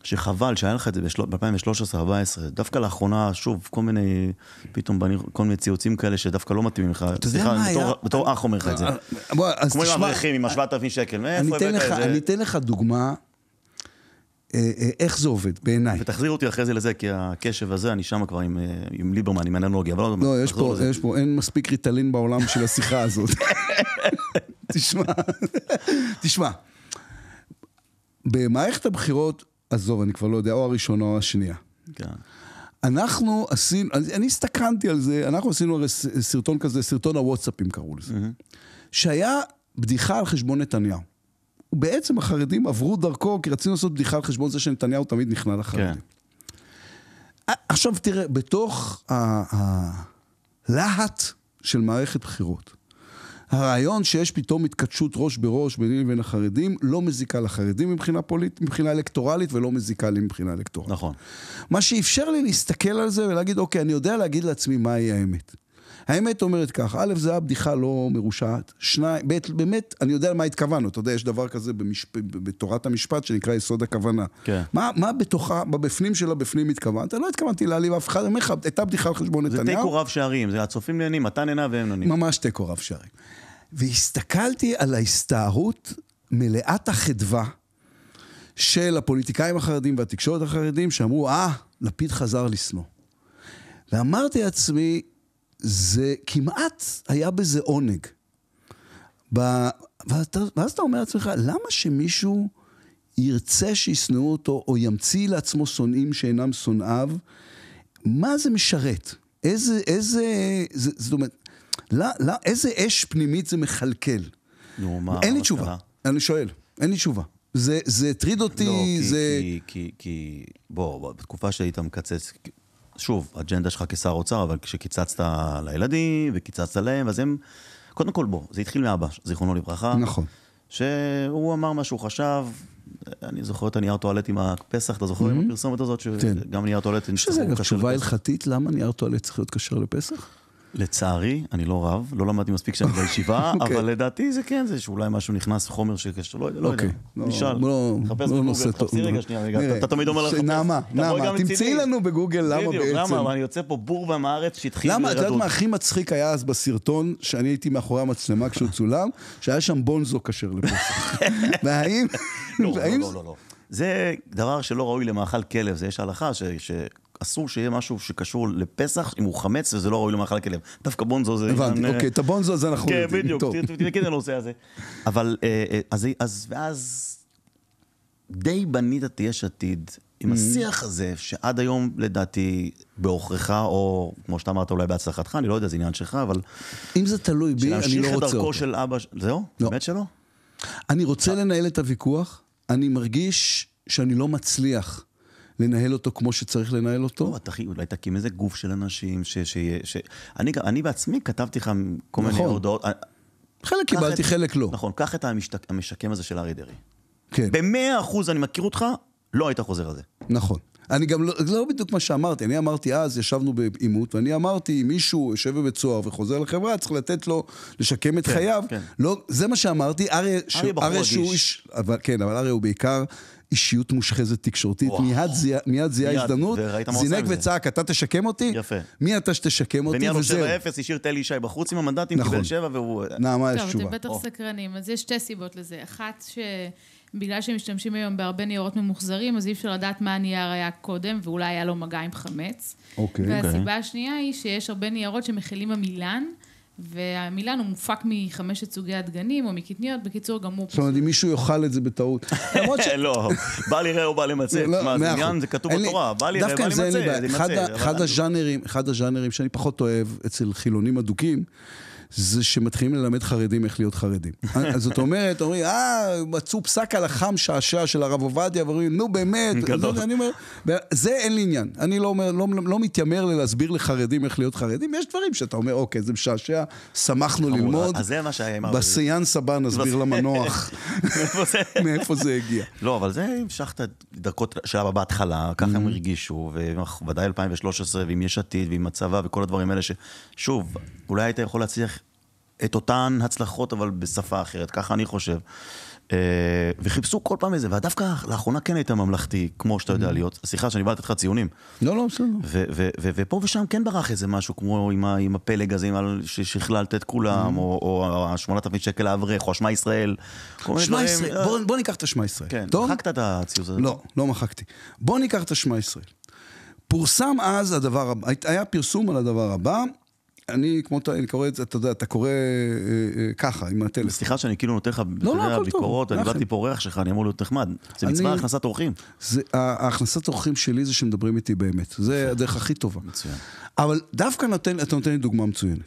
S2: שחבל שהיה לך את זה ב-2013-2014, דווקא לאחרונה, שוב, כל מיני, פתאום בני, כל מיני ציוצים כאלה שדווקא לא מתאימים לך. סליחה, בתור אח אומר לך את זה. כמו עם האברכים, עם ה-7,000 שקל, מאיפה הבאת את זה?
S1: אני אתן לך דוגמה איך זה עובד, בעיניי.
S2: ותחזיר אותי אחרי זה לזה, כי הקשב הזה, אני שם כבר עם, אה, עם ליברמן, עם אנלוגיה, אבל
S1: לא... לא, יש פה, יש פה, אין מספיק ריטלין בעולם של השיחה הזאת. <laughs> תשמע, תשמע, במערכת הבחירות, עזוב, אני כבר לא יודע, או הראשונה או השנייה. כן. אנחנו עשינו, אני הסתכנתי על זה, אנחנו עשינו הרי סרטון כזה, סרטון הוואטסאפים קראו לזה, שהיה בדיחה על חשבון נתניהו. בעצם החרדים עברו דרכו, כי רצינו לעשות בדיחה על חשבון זה שנתניהו תמיד נכנע לחרדים. כן. עכשיו תראה, בתוך הלהט של מערכת בחירות, הרעיון שיש פתאום התכתשות ראש בראש ביני לבין החרדים, לא מזיקה לחרדים מבחינה פוליטית, מבחינה אלקטורלית, ולא מזיקה לי מבחינה אלקטורלית.
S2: נכון.
S1: מה שאפשר לי להסתכל על זה ולהגיד, אוקיי, אני יודע להגיד לעצמי מהי האמת. האמת אומרת כך, א', זה היה בדיחה לא מרושעת, שניים, ב', באמת, אני יודע למה התכוונו, אתה יודע, יש דבר כזה במשפ... בתורת המשפט שנקרא יסוד הכוונה.
S2: כן.
S1: מה, מה בתוכה, בפנים של הבפנים התכוונת? לא התכוונתי להעליב אף אחד, אני אומר לך, הייתה בדיחה על חשבון נתניהו.
S2: זה תיקו רב שערים, זה הצופים נהנים, אתה נהנה והם נהנים.
S1: ממש תיקו רב שערים. והסתכלתי על ההסתערות מלאת החדווה של הפוליטיקאים החרדים והתקשורת החרדים, שאמרו, אה, לפיד חזר לשנוא. ואמרתי לעצמי, זה כמעט היה בזה עונג. ב... ואתה, ואז אתה אומר לעצמך, למה שמישהו ירצה שישנאו אותו, או ימציא לעצמו שונאים שאינם שונאיו? מה זה משרת? איזה, איזה, זה, זאת אומרת, לא, לא, איזה אש פנימית זה מכלכל?
S2: נו, מה?
S1: אין לי תשובה, קרה? אני שואל, אין לי תשובה. זה הטריד אותי,
S2: לא,
S1: כי, זה...
S2: כי, כי, כי, בוא, בתקופה שהיית מקצץ, שוב, אג'נדה שלך כשר אוצר, אבל כשקיצצת לילדים וקיצצת להם, אז הם... קודם כל, בוא, זה התחיל מאבא, זיכרונו לברכה.
S1: נכון.
S2: שהוא אמר מה שהוא חשב, אני זוכר את הנייר טואלט עם הפסח, אתה זוכר mm-hmm. עם הפרסומת הזאת, שגם כן. נייר טואלט...
S1: יש לזה אגב תשובה הלכתית, למה נייר טואלט צריך להיות כשר לפסח?
S2: לצערי, אני לא רב, לא למדתי מספיק שאני בישיבה. <laughs> אוקיי. אבל לדעתי זה כן, זה שאולי משהו נכנס, חומר שקשור, לא, לא. יודע, אוקיי. לא, נשאל,
S1: לא,
S2: חפש לא בגוגל, תחפשי רגע שנייה, רגע, אתה תמיד אומר לך,
S1: נעמה, נעמה, תמצאי לנו בגוגל למה בעצם. למה,
S2: אבל אני יוצא פה בור במארץ שהתחיל
S1: למה, את יודעת מה הכי מצחיק היה אז בסרטון, שאני הייתי מאחורי המצלמה כשהוא צולם, שהיה שם בונזו כשר לפסח. <laughs> והאם...
S2: לא, לא, לא, לא. זה דבר שלא ראוי למאכל כלב, זה יש הלכה אסור שיהיה משהו שקשור לפסח, אם הוא חמץ וזה לא ראוי למאכל הכלב. דווקא בונזו זה...
S1: הבנתי, אוקיי, את הבונזו הזה אנחנו
S2: יודעים. כן, בדיוק, תתמקד על הנושא הזה. אבל, אה, אה, אז, ואז... די בנית את יש עתיד עם השיח הזה, שעד היום לדעתי בעוכריך, או כמו שאתה אמרת אולי בהצלחתך, אני לא יודע, זה עניין שלך, אבל...
S1: אם זה תלוי בי, אני
S2: שלהמשיך
S1: לא
S2: את
S1: רוצה
S2: דרכו
S1: אותו.
S2: של אבא, ש- זהו?
S1: לא.
S2: באמת שלא?
S1: אני רוצה לנהל את הוויכוח, אני מרגיש שאני לא מצליח לנהל אותו כמו שצריך לנהל אותו.
S2: לא, אתה אחי, אולי תקים איזה גוף של אנשים ש... ש... ש... אני, אני בעצמי כתבתי לך כל מיני
S1: נכון.
S2: הודעות.
S1: חלק קיבלתי,
S2: את-
S1: חלק לא.
S2: נכון, קח את המשתק... המשקם הזה של אריה דרעי.
S1: כן,
S2: במאה אחוז אני מכיר אותך, לא היית חוזר על זה.
S1: נכון. אני גם לא, זה לא בדיוק מה שאמרתי, אני אמרתי אז, ישבנו בעימות, ואני אמרתי, אם מישהו יושב בבית סוהר וחוזר לחברה, צריך לתת לו לשקם את
S2: כן,
S1: חייו.
S2: כן.
S1: לא, זה מה שאמרתי, אריה, ש-
S2: אריה בחור
S1: שהוא
S2: רגיש.
S1: איש, אבל, כן, אבל אריה הוא בעיקר אישיות מושחזת תקשורתית,
S2: וואו.
S1: מיד זיהה מיד זיהה
S2: מיד,
S1: הזדמנות, זינק. וצעק, אתה תשקם אותי?
S2: יפה.
S1: מי אתה שתשקם אותי?
S2: ונהיה לו
S1: וזהו.
S2: 7-0, השאיר את אלי ישי בחוץ עם המנדטים,
S1: נכון.
S2: קיבל 7 והוא...
S1: נעמה, יש
S3: טוב, אתם
S1: תשובה.
S3: בטח. סקרנים. אז יש שתי סיבות לזה. אחת, שבגלל שמשתמשים היום בהרבה ניירות ממוחזרים, אז אי אפשר לדעת מה הנייר היה קודם, ואולי היה לו מגע עם חמץ.
S1: אוקיי.
S3: והסיבה השנייה היא שיש הרבה ניירות שמכילים עמילן, והעמילן הוא מופק מחמשת סוגי הדגנים או מקטניות, בקיצור, גם הוא
S1: זאת אומרת, אם מישהו יאכל את זה בטעות. <laughs> למרות ש...
S2: לא, בל יראה או בל ימצא.
S1: לא,
S2: מה, זה
S1: מאה
S2: עניין. זה כתוב
S1: אין לי-
S2: בתורה, בל יראה,
S1: דווקא
S2: בל
S1: עם זה אין לי
S2: ימצא,
S1: אחד הז'אנרים שאני פחות אוהב אצל חילונים אדוקים, זה שמתחילים ללמד חרדים איך להיות חרדים. אז זאת אומרת, אומרים, אה, מצאו פסק הלכה משעשע של הרב עובדיה, ואומרים, נו באמת,
S2: גדול.
S1: אני אומר, זה אין לי עניין. אני לא אומר, לא, לא מתיימר להסביר לחרדים איך להיות חרדים, יש דברים שאתה אומר, אוקיי, זה משעשע, שמחנו ללמוד,
S2: אז זה מה שהיה עם אריה.
S1: בסיאנס הבא נסביר <laughs> למנוח? <laughs> מאיפה זה הגיע.
S2: לא, אבל זה המשכת של אבא בהתחלה, ככה הם הרגישו, וודאי 2013, ועם יש עתיד, ועם הצבא, וכל הדברים האלה, ששוב, אולי היית יכול להצליח את אותן הצלחות, אבל בשפה אחרת, ככה אני חושב. אה, וחיפשו כל פעם איזה, ודווקא לאחרונה כן היית ממלכתי, כמו שאתה יודע להיות. סליחה שאני בא לתת לך ציונים.
S1: לא, לא, בסדר.
S2: ופה ושם כן ברח איזה משהו, כמו עם, עם הפלג הזה, ששכללת את כולם, או, או ה-8,000 שקל האברך, או השמע ישראל.
S1: שמע ישראל,
S2: אה,
S1: בוא, בוא ניקח את השמע ישראל.
S2: כן,
S1: טוב?
S2: מחקת את הציוץ הזה.
S1: לא, לא מחקתי. בוא ניקח את השמע ישראל. פורסם אז הדבר הבא, היה פרסום על הדבר הבא, אני, כמו אתה אני קורא את זה, אתה יודע, אתה קורא אה, אה, ככה, עם הטלפון.
S2: סליחה שאני כאילו נותן לך, אתה
S1: לא,
S2: יודע, ביקורות, אני. באתי פה אורח שלך, אני אמור להיות נחמד. זה מצווה הכנסת אורחים.
S1: ההכנסת אורחים שלי זה שמדברים איתי באמת. זה הדרך הכי טובה.
S2: מצוין.
S1: אבל דווקא נותן, אתה נותן לי דוגמה מצוינת.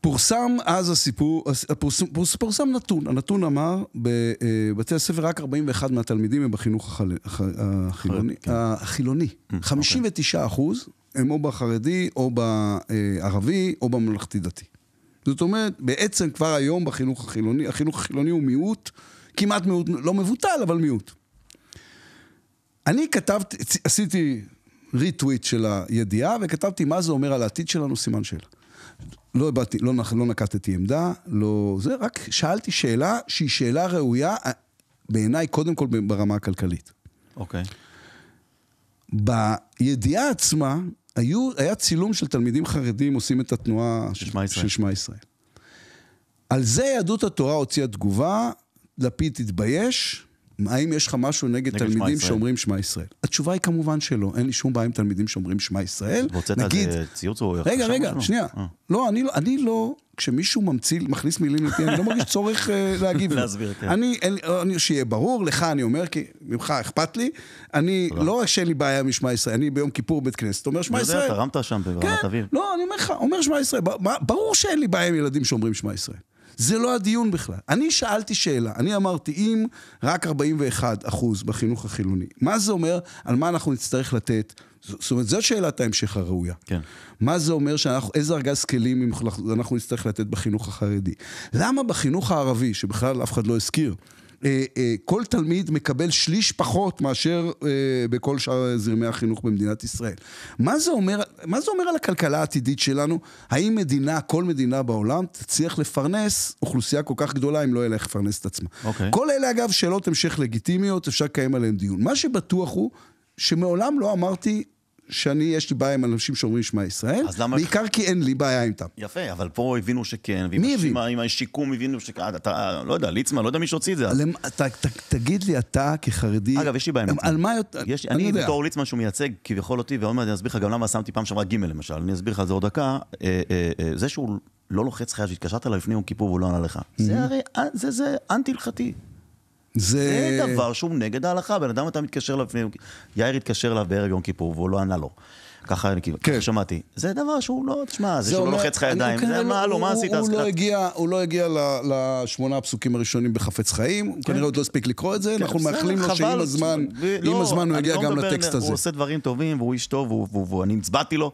S1: פורסם אז הסיפור, פורסם, פורס- פורסם נתון, הנתון אמר, בבתי הספר רק 41 מהתלמידים הם בחינוך החל- הח- החילוני,
S2: כן.
S1: החילוני. 59 אחוז הם או בחרדי, או בערבי, או בממלכתי דתי. זאת אומרת, בעצם כבר היום בחינוך החילוני, החינוך החילוני הוא מיעוט, כמעט מיעוט, לא מבוטל, אבל מיעוט. אני כתבתי, עשיתי ריטוויט של הידיעה, וכתבתי מה זה אומר על העתיד שלנו, סימן שאלה. לא הבעתי, לא, לא נקטתי עמדה, לא זה, רק שאלתי שאלה שהיא שאלה ראויה, בעיניי, קודם כל ברמה הכלכלית.
S2: אוקיי.
S1: בידיעה עצמה, היו, היה צילום של תלמידים חרדים עושים את התנועה
S2: של שמע ישראל.
S1: על זה יהדות התורה הוציאה תגובה, לפיד תתבייש, האם יש לך משהו נגד
S2: נגד
S1: תלמידים
S2: ישראל.
S1: שאומרים שמע ישראל? התשובה היא כמובן שלא, אין לי שום בעיה עם תלמידים שאומרים שמע ישראל.
S2: זה ציוץ או...
S1: רגע, רגע,
S2: משהו?
S1: שנייה.
S2: אה.
S1: לא, אני לא, אני לא, כשמישהו ממציא, מכניס מילים לפי, אני לא מרגיש צורך אה, להגיב. <laughs>
S2: להסביר, כן.
S1: אני, אני, שיהיה ברור, לך אני אומר, כי ממך אכפת לי, אני, לא רק שאין לי בעיה עם שמע ישראל, אני ביום כיפור בית כנסת, אומר שמע
S2: אני יודע,
S1: ישראל.
S2: תרמת שם ברמת
S1: כן,
S2: אביב.
S1: לא, אני אומר לך, אומר שמע ישראל, ברור שאין לי בעיה עם ילדים שאומרים שמע ישראל. זה לא הדיון בכלל. אני שאלתי שאלה, אני אמרתי, אם רק 41 אחוז בחינוך החילוני, מה זה אומר על מה אנחנו נצטרך לתת? זאת אומרת, זו שאלת ההמשך הראויה.
S2: כן.
S1: מה זה אומר שאנחנו, איזה ארגז כלים אנחנו נצטרך לתת בחינוך החרדי? למה בחינוך הערבי, שבכלל אף אחד לא הזכיר, כל תלמיד מקבל שליש פחות מאשר אה, בכל שאר זרמי החינוך במדינת ישראל. מה זה אומר, מה זה אומר על הכלכלה העתידית שלנו? האם מדינה, כל מדינה בעולם, תצליח לפרנס אוכלוסייה כל כך גדולה אם לא יהיה לה איך לפרנס את עצמה?
S2: אוקיי.
S1: כל אלה אגב שאלות המשך לגיטימיות, אפשר לקיים עליהן דיון. מה שבטוח הוא שמעולם לא אמרתי שאני, יש לי בעיה עם אנשים שאומרים שמע ישראל, בעיקר כי אין לי בעיה איתם.
S2: יפה, אבל פה הבינו שכן.
S1: מי הבין?
S2: עם השיקום הבינו שכן. אתה, לא יודע, ליצמן, לא יודע מי שהוציא את זה.
S1: תגיד לי אתה כחרדי,
S2: אגב, יש לי בעיה עם ליצמן.
S1: על מה יותר, אני.
S2: בתור ליצמן שהוא מייצג כביכול אותי, ועוד מעט אני אסביר לך גם למה שמתי פעם שעברה ג' למשל, אני אסביר לך על זה עוד דקה, אה, אה, אה, זה שהוא לא לוחץ חייל, שהתקשרת אליו לפני יום כיפור והוא לא ענה לך, זה הרי, אה, זה, זה אנטי הלכתי.
S1: זה...
S2: זה דבר שהוא נגד ההלכה. בן אדם, אתה מתקשר אליו, יאיר התקשר אליו בערב יום כיפור, והוא לא ענה לו. ככה אני כאילו,
S1: כן.
S2: ככה שמעתי. זה דבר שהוא לא, תשמע, זה שהוא לא
S1: אומר-
S2: לוחץ לך ידיים, זה מה, לא, מה עשית?
S1: הוא לא הגיע- הוא לא הגיע לשמונה הפסוקים הראשונים בחפץ חיים, הוא כנראה עוד לא הספיק לקרוא את זה, אנחנו
S2: כן, בסדר,
S1: מאחלים לו שעם הזמן,
S2: ו-
S1: עם
S2: לא,
S1: הזמן הוא יגיע
S2: לא
S1: גם לטקסט הזה.
S2: הוא עושה דברים טובים, והוא איש טוב, ואני הצבעתי לו,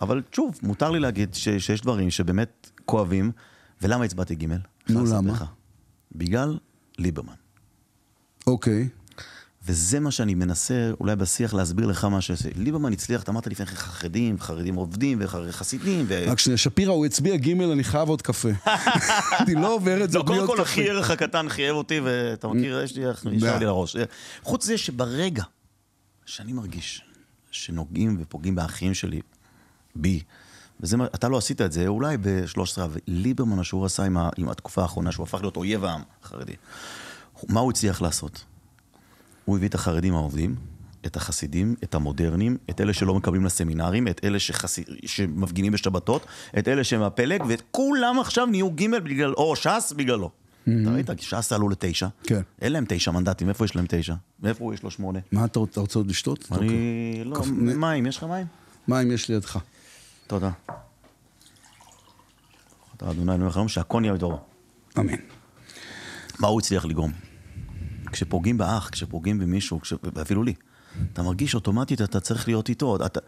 S2: אבל שוב, מותר לי להגיד שיש דברים שבאמת כואבים, ולמה הצבעתי ג'?
S1: נו, למה?
S2: בגלל ליברמן.
S1: אוקיי.
S2: וזה מה שאני מנסה אולי בשיח להסביר לך מה ש... ליברמן הצליח, אתה אמרת לפני כן חרדים, חרדים עובדים וחסידים, ו...
S1: רק שנייה, שפירא, הוא הצביע ג', אני חייב עוד קפה. <laughs> אני לא עובר את זה
S2: לא,
S1: בלי
S2: קודם
S1: עוד
S2: כל,
S1: קפה.
S2: אחי ערך הקטן חייב אותי, ואתה מכיר, יש לי, נשאר לי לראש. חוץ מזה שברגע שאני מרגיש שנוגעים ופוגעים באחים שלי, בי, וזה מה, אתה לא עשית את זה, אולי ב-13, אבל ליברמן, מה שהוא עשה עם, ה, עם התקופה האחרונה, שהוא הפך להיות אויב העם החרדי, מה הוא הצליח לעשות? הוא הביא את החרדים העובדים, את החסידים, את המודרנים, את אלה שלא מקבלים לסמינרים, את אלה שחסי... שמפגינים בשבתות, את אלה שהם הפלג, ואת כולם עכשיו נהיו ג' בגלל, או ש"ס בגללו. אתה ראית? ש"ס עלו לתשע.
S1: כן.
S2: אין להם תשע מנדטים, איפה יש להם תשע? מאיפה יש לו שמונה?
S1: מה אתה רוצה- עוד לשתות? אוקיי.
S2: אני... לא,
S1: כף-
S2: מים, יש לך מים?
S1: מים יש לידך.
S2: תודה. אתה אדוני אלוהים החלום שהכל יהיה בדברו.
S1: אמן.
S2: מה הוא הצליח לגרום? כשפוגעים באח, כשפוגעים במישהו, כש... ואפילו לי, אתה מרגיש אוטומטית, אתה צריך להיות איתו. אתה...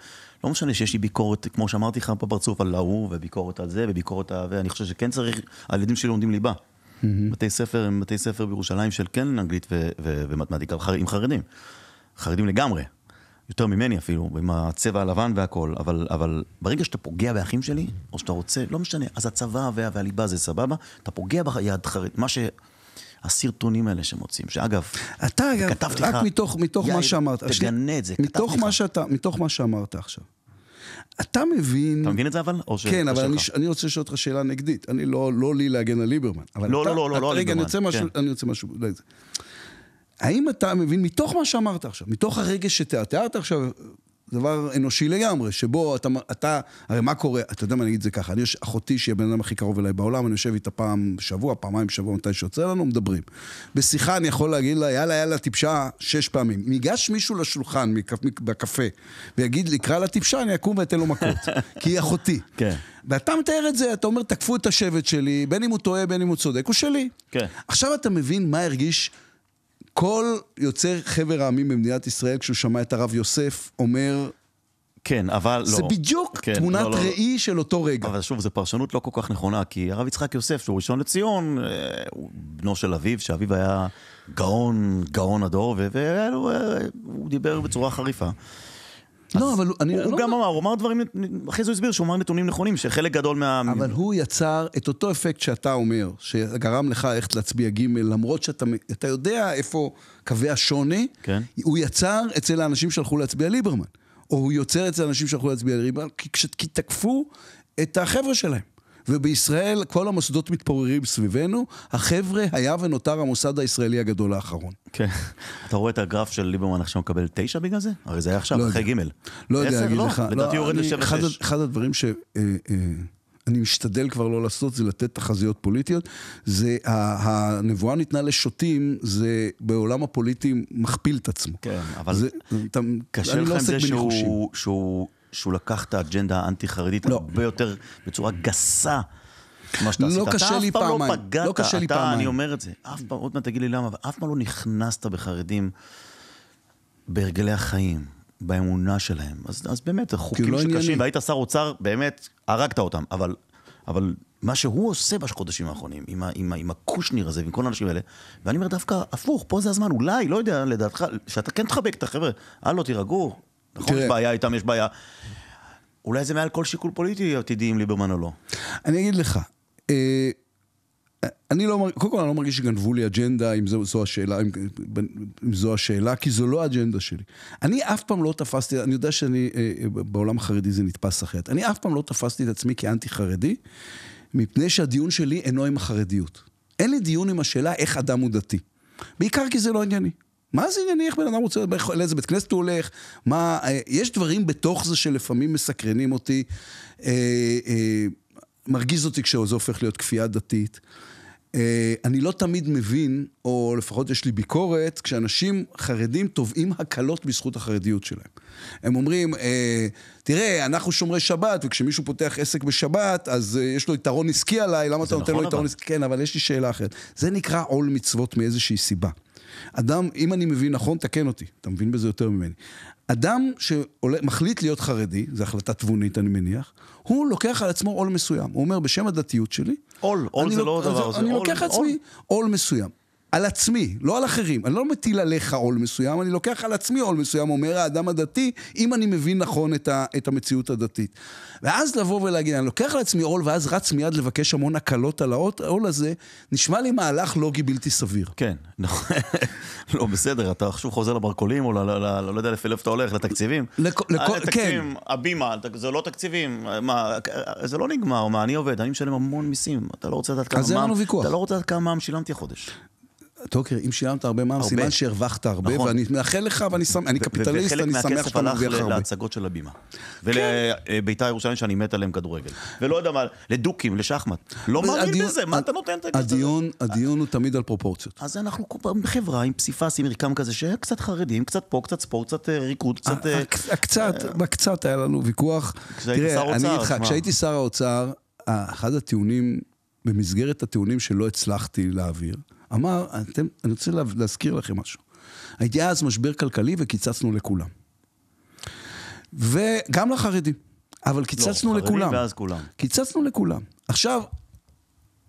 S2: לא משנה שיש לי ביקורת, כמו שאמרתי לך בפרצוף, על ההוא, וביקורת על זה, וביקורת על... ואני חושב שכן צריך, הילדים שלי לומדים ליבה. בתי ספר הם בתי ספר בירושלים של כן אנגלית ו... ו... ומתמטיקה עם חרדים. חרדים לגמרי. יותר ממני אפילו, עם הצבע הלבן והכל, אבל, אבל ברגע שאתה פוגע באחים שלי, או שאתה רוצה, לא משנה, אז הצבא וה, והליבה זה סבבה, אתה פוגע ביד חרד, מה ש... הסרטונים האלה שמוצאים, שאגב,
S1: אתה אגב,
S2: כתבתי
S1: רק
S2: לך,
S1: מתוך, מתוך
S2: יאיר,
S1: מה שאמרת.
S2: תגנה את זה,
S1: מתוך מה. שאתה, מתוך מה שאמרת עכשיו. אתה מבין...
S2: אתה מבין את זה אבל? או ש...
S1: כן, אבל אני? אני רוצה לשאול אותך שאלה נגדית. אני לא, לא לי להגן על ליברמן.
S2: לא,
S1: אתה,
S2: לא, לא, לא, לא
S1: רגע, אני רוצה משהו,
S2: כן.
S1: אני רוצה משהו, לא. האם אתה מבין, מתוך מה שאמרת עכשיו, מתוך הרגש שתיארת, תיארת עכשיו דבר אנושי לגמרי, שבו אתה, אתה, הרי מה קורה, אתה יודע מה, אני אגיד את זה ככה, אני יש אחותי שהיא הבן אדם הכי קרוב אליי בעולם, אני יושב איתה פעם בשבוע, פעמיים בשבוע, מתי שיוצא לנו, מדברים. בשיחה אני יכול להגיד לה, יאללה, יאללה, טיפשה, שש פעמים. אם ייגש מישהו לשולחן בקפה ויגיד לי, קרא לה טיפשה, אני אקום ואתן לו מכות, <laughs> כי היא אחותי.
S2: כן.
S1: ואתה מתאר את זה, אתה אומר, תקפו את השבט שלי, בין אם הוא טועה, בין אם הוא צודק, הוא שלי.
S2: כן.
S1: עכשיו אתה מבין מה הרגיש כל יוצר חבר העמים במדינת ישראל כשהוא שמע את הרב יוסף אומר,
S2: כן, אבל לא.
S1: זה בדיוק
S2: כן,
S1: תמונת
S2: לא, לא, לא.
S1: ראי של אותו רגע.
S2: אבל שוב, זו פרשנות לא כל כך נכונה, כי הרב יצחק יוסף, שהוא ראשון לציון, אה, הוא בנו של אביו, שאביו היה גאון, גאון הדור, והוא דיבר בצורה חריפה.
S1: לא, אבל אני...
S2: הוא
S1: לא-
S2: גם אמר, הוא אמר דברים, אחרי זה הוא הסביר שהוא אמר נתונים נכונים, שחלק גדול מה...
S1: אבל הוא יצר את אותו אפקט שאתה אומר, שגרם לך ללכת להצביע ג', למרות שאתה אתה יודע איפה קווי השוני,
S2: כן.
S1: הוא יצר אצל האנשים שהלכו להצביע ליברמן. או הוא יוצר אצל האנשים שהלכו להצביע ליברמן, כי, כי תקפו את החבר'ה שלהם. ובישראל כל המוסדות מתפוררים סביבנו, החבר'ה היה ונותר המוסד הישראלי הגדול האחרון.
S2: כן. אתה רואה את הגרף של ליברמן עכשיו מקבל תשע בגלל זה? הרי זה היה עכשיו,
S1: לא
S2: אחרי ג'.
S1: לא יודע? להגיד
S2: לא,
S1: לך.
S2: לדעתי
S1: לא,
S2: יורד
S1: אני-
S2: לשבע שש.
S1: אחד הדברים שאני משתדל כבר לא לעשות זה לתת תחזיות פוליטיות. זה, הנבואה ניתנה לשוטים, זה בעולם הפוליטי מכפיל את עצמו.
S2: כן, אבל
S1: זה, אתה,
S2: קשה
S1: אני
S2: לך
S1: לא
S2: עם
S1: עוסק
S2: זה. שהוא, שהוא, שהוא לקח את האג'נדה האנטי-חרדית
S1: לא.
S2: הרבה יותר, בצורה גסה. מה שאתה
S1: לא
S2: עשית.
S1: קשה
S2: אתה
S1: לי
S2: אף פעם
S1: פעמיים.
S2: לא פגעת,
S1: לא קשה לי
S2: אתה,
S1: פעמיים.
S2: אני אומר את זה, אף פעם, עוד מעט תגיד לי למה, אבל אף פעם לא נכנסת בחרדים בהרגלי החיים, באמונה שלהם. אז, אז באמת, חוקים
S1: לא
S2: שקשים,
S1: ענייני.
S2: והיית שר אוצר, באמת, הרגת אותם. אבל, אבל מה שהוא עושה בחודשים האחרונים, עם, ה, עם, ה, עם הקושניר הזה ועם כל האנשים האלה, ואני אומר דווקא, הפוך, פה זה הזמן, אולי, לא יודע, לדעתך, שאתה כן תחבק את החבר'ה, הלו, תירגעו. נכון. יש בעיה איתם, יש בעיה. אולי זה מעל כל שיקול פוליטי עתידי עם ליברמן או לא.
S1: אני אגיד לך, אה, אני לא, מר- קודם כל אני לא מרגיש שגנבו לי אג'נדה, אם זו, זו השאלה, אם, אם זו השאלה, כי זו לא האג'נדה שלי. אני אף פעם לא תפסתי, אני יודע שאני, אה, אה, בעולם החרדי זה נתפס אחרת. אני אף פעם לא תפסתי את עצמי כאנטי חרדי, מפני שהדיון שלי אינו עם החרדיות. אין לי דיון עם השאלה איך אדם הוא דתי. בעיקר כי זה לא ענייני. מה זה ענייני, איך בן אדם רוצה, לאיזה בית כנסת הוא הולך, מה, אה, יש דברים בתוך זה שלפעמים מסקרנים אותי, אה, אה, מרגיז אותי כשזה הופך להיות כפייה דתית. אני לא תמיד מבין, או לפחות יש לי ביקורת, כשאנשים חרדים תובעים הקלות בזכות החרדיות שלהם. הם אומרים, אה, תראה, אנחנו שומרי שבת, וכשמישהו פותח עסק בשבת, אז יש לו יתרון עסקי עליי, למה אתה נותן
S2: נכון
S1: לו יתרון. עסקי? כן, אבל יש לי שאלה אחרת. זה נקרא עול מצוות מאיזושהי סיבה. אדם, אם אני מבין נכון, תקן אותי, אתה מבין בזה יותר ממני. אדם שמחליט להיות חרדי, זו החלטה תבונית אני מניח, הוא לוקח על עצמו עול מסוים. הוא אומר, בשם הדתיות שלי...
S2: עול, עול
S1: אני
S2: זה
S1: לוק-
S2: לא דבר, זה
S1: אני
S2: עול,
S1: לוקח על. עצמי עול מסוים. על עצמי, לא על אחרים. אני לא מטיל עליך עול מסוים, אני לוקח על עצמי עול מסוים, אומר האדם הדתי, אם אני מבין נכון את, ה, את המציאות הדתית. ואז לבוא ולהגיד, אני לוקח על עצמי עול, ואז רץ מיד לבקש המון הקלות על העול הזה, נשמע לי מהלך לוגי בלתי סביר.
S2: כן, נכון. <laughs> לא, בסדר, אתה שוב חוזר למרכולים, או ל- לא יודע לאיפה אתה הולך, לתקציבים.
S1: לכ- לכ-
S2: אה, תקציבים, הבימה, זה לא תקציבים, מה, זה לא נגמר, מה, אני עובד, אני משלם המון מיסים, אתה לא רוצה לדעת כמה
S1: אז אין לנו ויכוח.
S2: אתה לא רוצה לדעת כמה מע"מ שילמתי החודש.
S1: טוקר, אם שילמת הרבה מע"מ. סימן שהרווחת הרבה,
S2: נכון.
S1: ואני מאחל לך, ואני שמח- אני קפיטליסט,
S2: וחלק
S1: אני שמח
S2: מהכסף
S1: שאתה
S2: הלך
S1: מרוויח הרבה.
S2: להצגות של הבימה. ולביתר ירושלים שאני מת עליהם כדורגל. ולא יודע מה, לדוקים, לשחמט. לא מאמין בזה, מה אתה נותן את?
S1: הדיון, הדיון הוא תמיד על פרופורציות.
S2: אז אנחנו חברה עם פסיפס, עם מרקם כזה, שקצת חרדים, קצת פה, קצת ספורט, קצת אה, ריקוד, קצת... אה,
S1: הק- קצת, בקצת היה לנו ויכוח. כשהייתי שר האוצר, אה, אחד הטיעונים, במסגרת הטיעונים שלא הצלחתי להעביר, אמר, אתם, אני רוצה לה- להזכיר לכם משהו. הייתי אז משבר כלכלי וקיצצנו לכולם. וגם לחרדים, אבל קיצצנו
S2: לא, חרדים
S1: לכולם.
S2: ואז כולם.
S1: קיצצנו לכולם. עכשיו,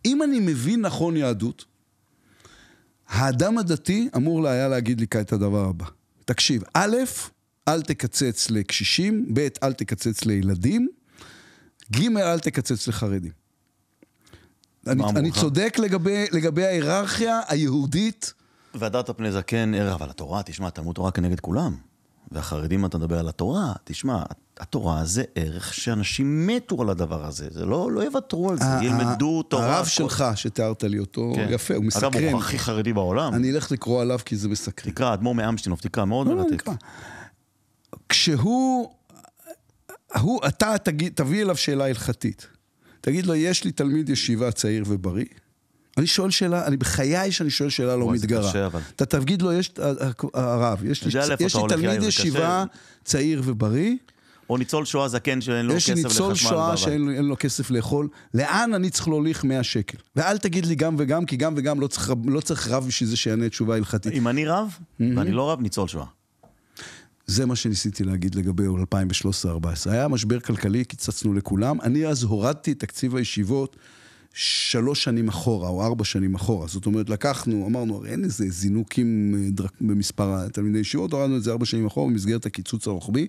S1: אם אני מבין נכון יהדות, האדם הדתי אמור היה להגיד לי את הדבר הבא. תקשיב, א', אל תקצץ לקשישים, ב', אל תקצץ לילדים, ג', אל תקצץ לחרדים. אני, אני? צודק לגבי, לגבי ההיררכיה היהודית.
S2: והדרת פני זקן, אבל התורה, תשמע, תלמוד תורה כנגד כולם. והחרדים, אתה מדבר על התורה, תשמע, התורה זה ערך שאנשים מתו על הדבר הזה, זה לא, לא יוותרו על זה, ילמדו תורה.
S1: הרב
S2: כל-
S1: שלך, שתיארת לי אותו,
S2: כן.
S1: יפה, הוא
S2: אגב,
S1: מסקרן.
S2: הוא הכי חרדי בעולם.
S1: אני אלך לקרוא עליו כי זה מסקרן.
S2: תקרא, אדמו"ר מאמשטינוף, תקרא, מאוד
S1: לא, לא,
S2: מרתק.
S1: כשהוא, הוא, אתה תגיד, תביא אליו שאלה הלכתית. תגיד לו, יש לי תלמיד ישיבה צעיר ובריא? אני שואל שאלה, אני בחיי שאני שואל שאלה לא מתגרה.
S2: קשה, אבל.
S1: אתה תגיד לו, יש, הרב, יש לי, יש לי תלמיד ישיבה צעיר ובריא,
S2: או ניצול שואה זקן שאין לו
S1: יש לי
S2: כסף לחשמל.
S1: ניצול שואה. שאין לו- כסף לאכול, לאן אני צריך להוליך 100 שקל? ואל תגיד לי גם וגם, כי גם וגם לא צריך, לא צריך רב בשביל זה שיענה תשובה הלכתית.
S2: אם אני רב, ואני לא רב, ניצול שואה.
S1: זה מה שניסיתי להגיד לגבי 2013-2014. היה משבר כלכלי, קיצצנו לכולם. אני אז הורדתי את תקציב הישיבות שלוש שנים אחורה, או ארבע שנים אחורה. זאת אומרת, לקחנו, אמרנו, הרי אין איזה זינוקים אה, במספר התלמידי ישיבות, הורדנו את זה ארבע שנים אחורה במסגרת הקיצוץ הרוחבי.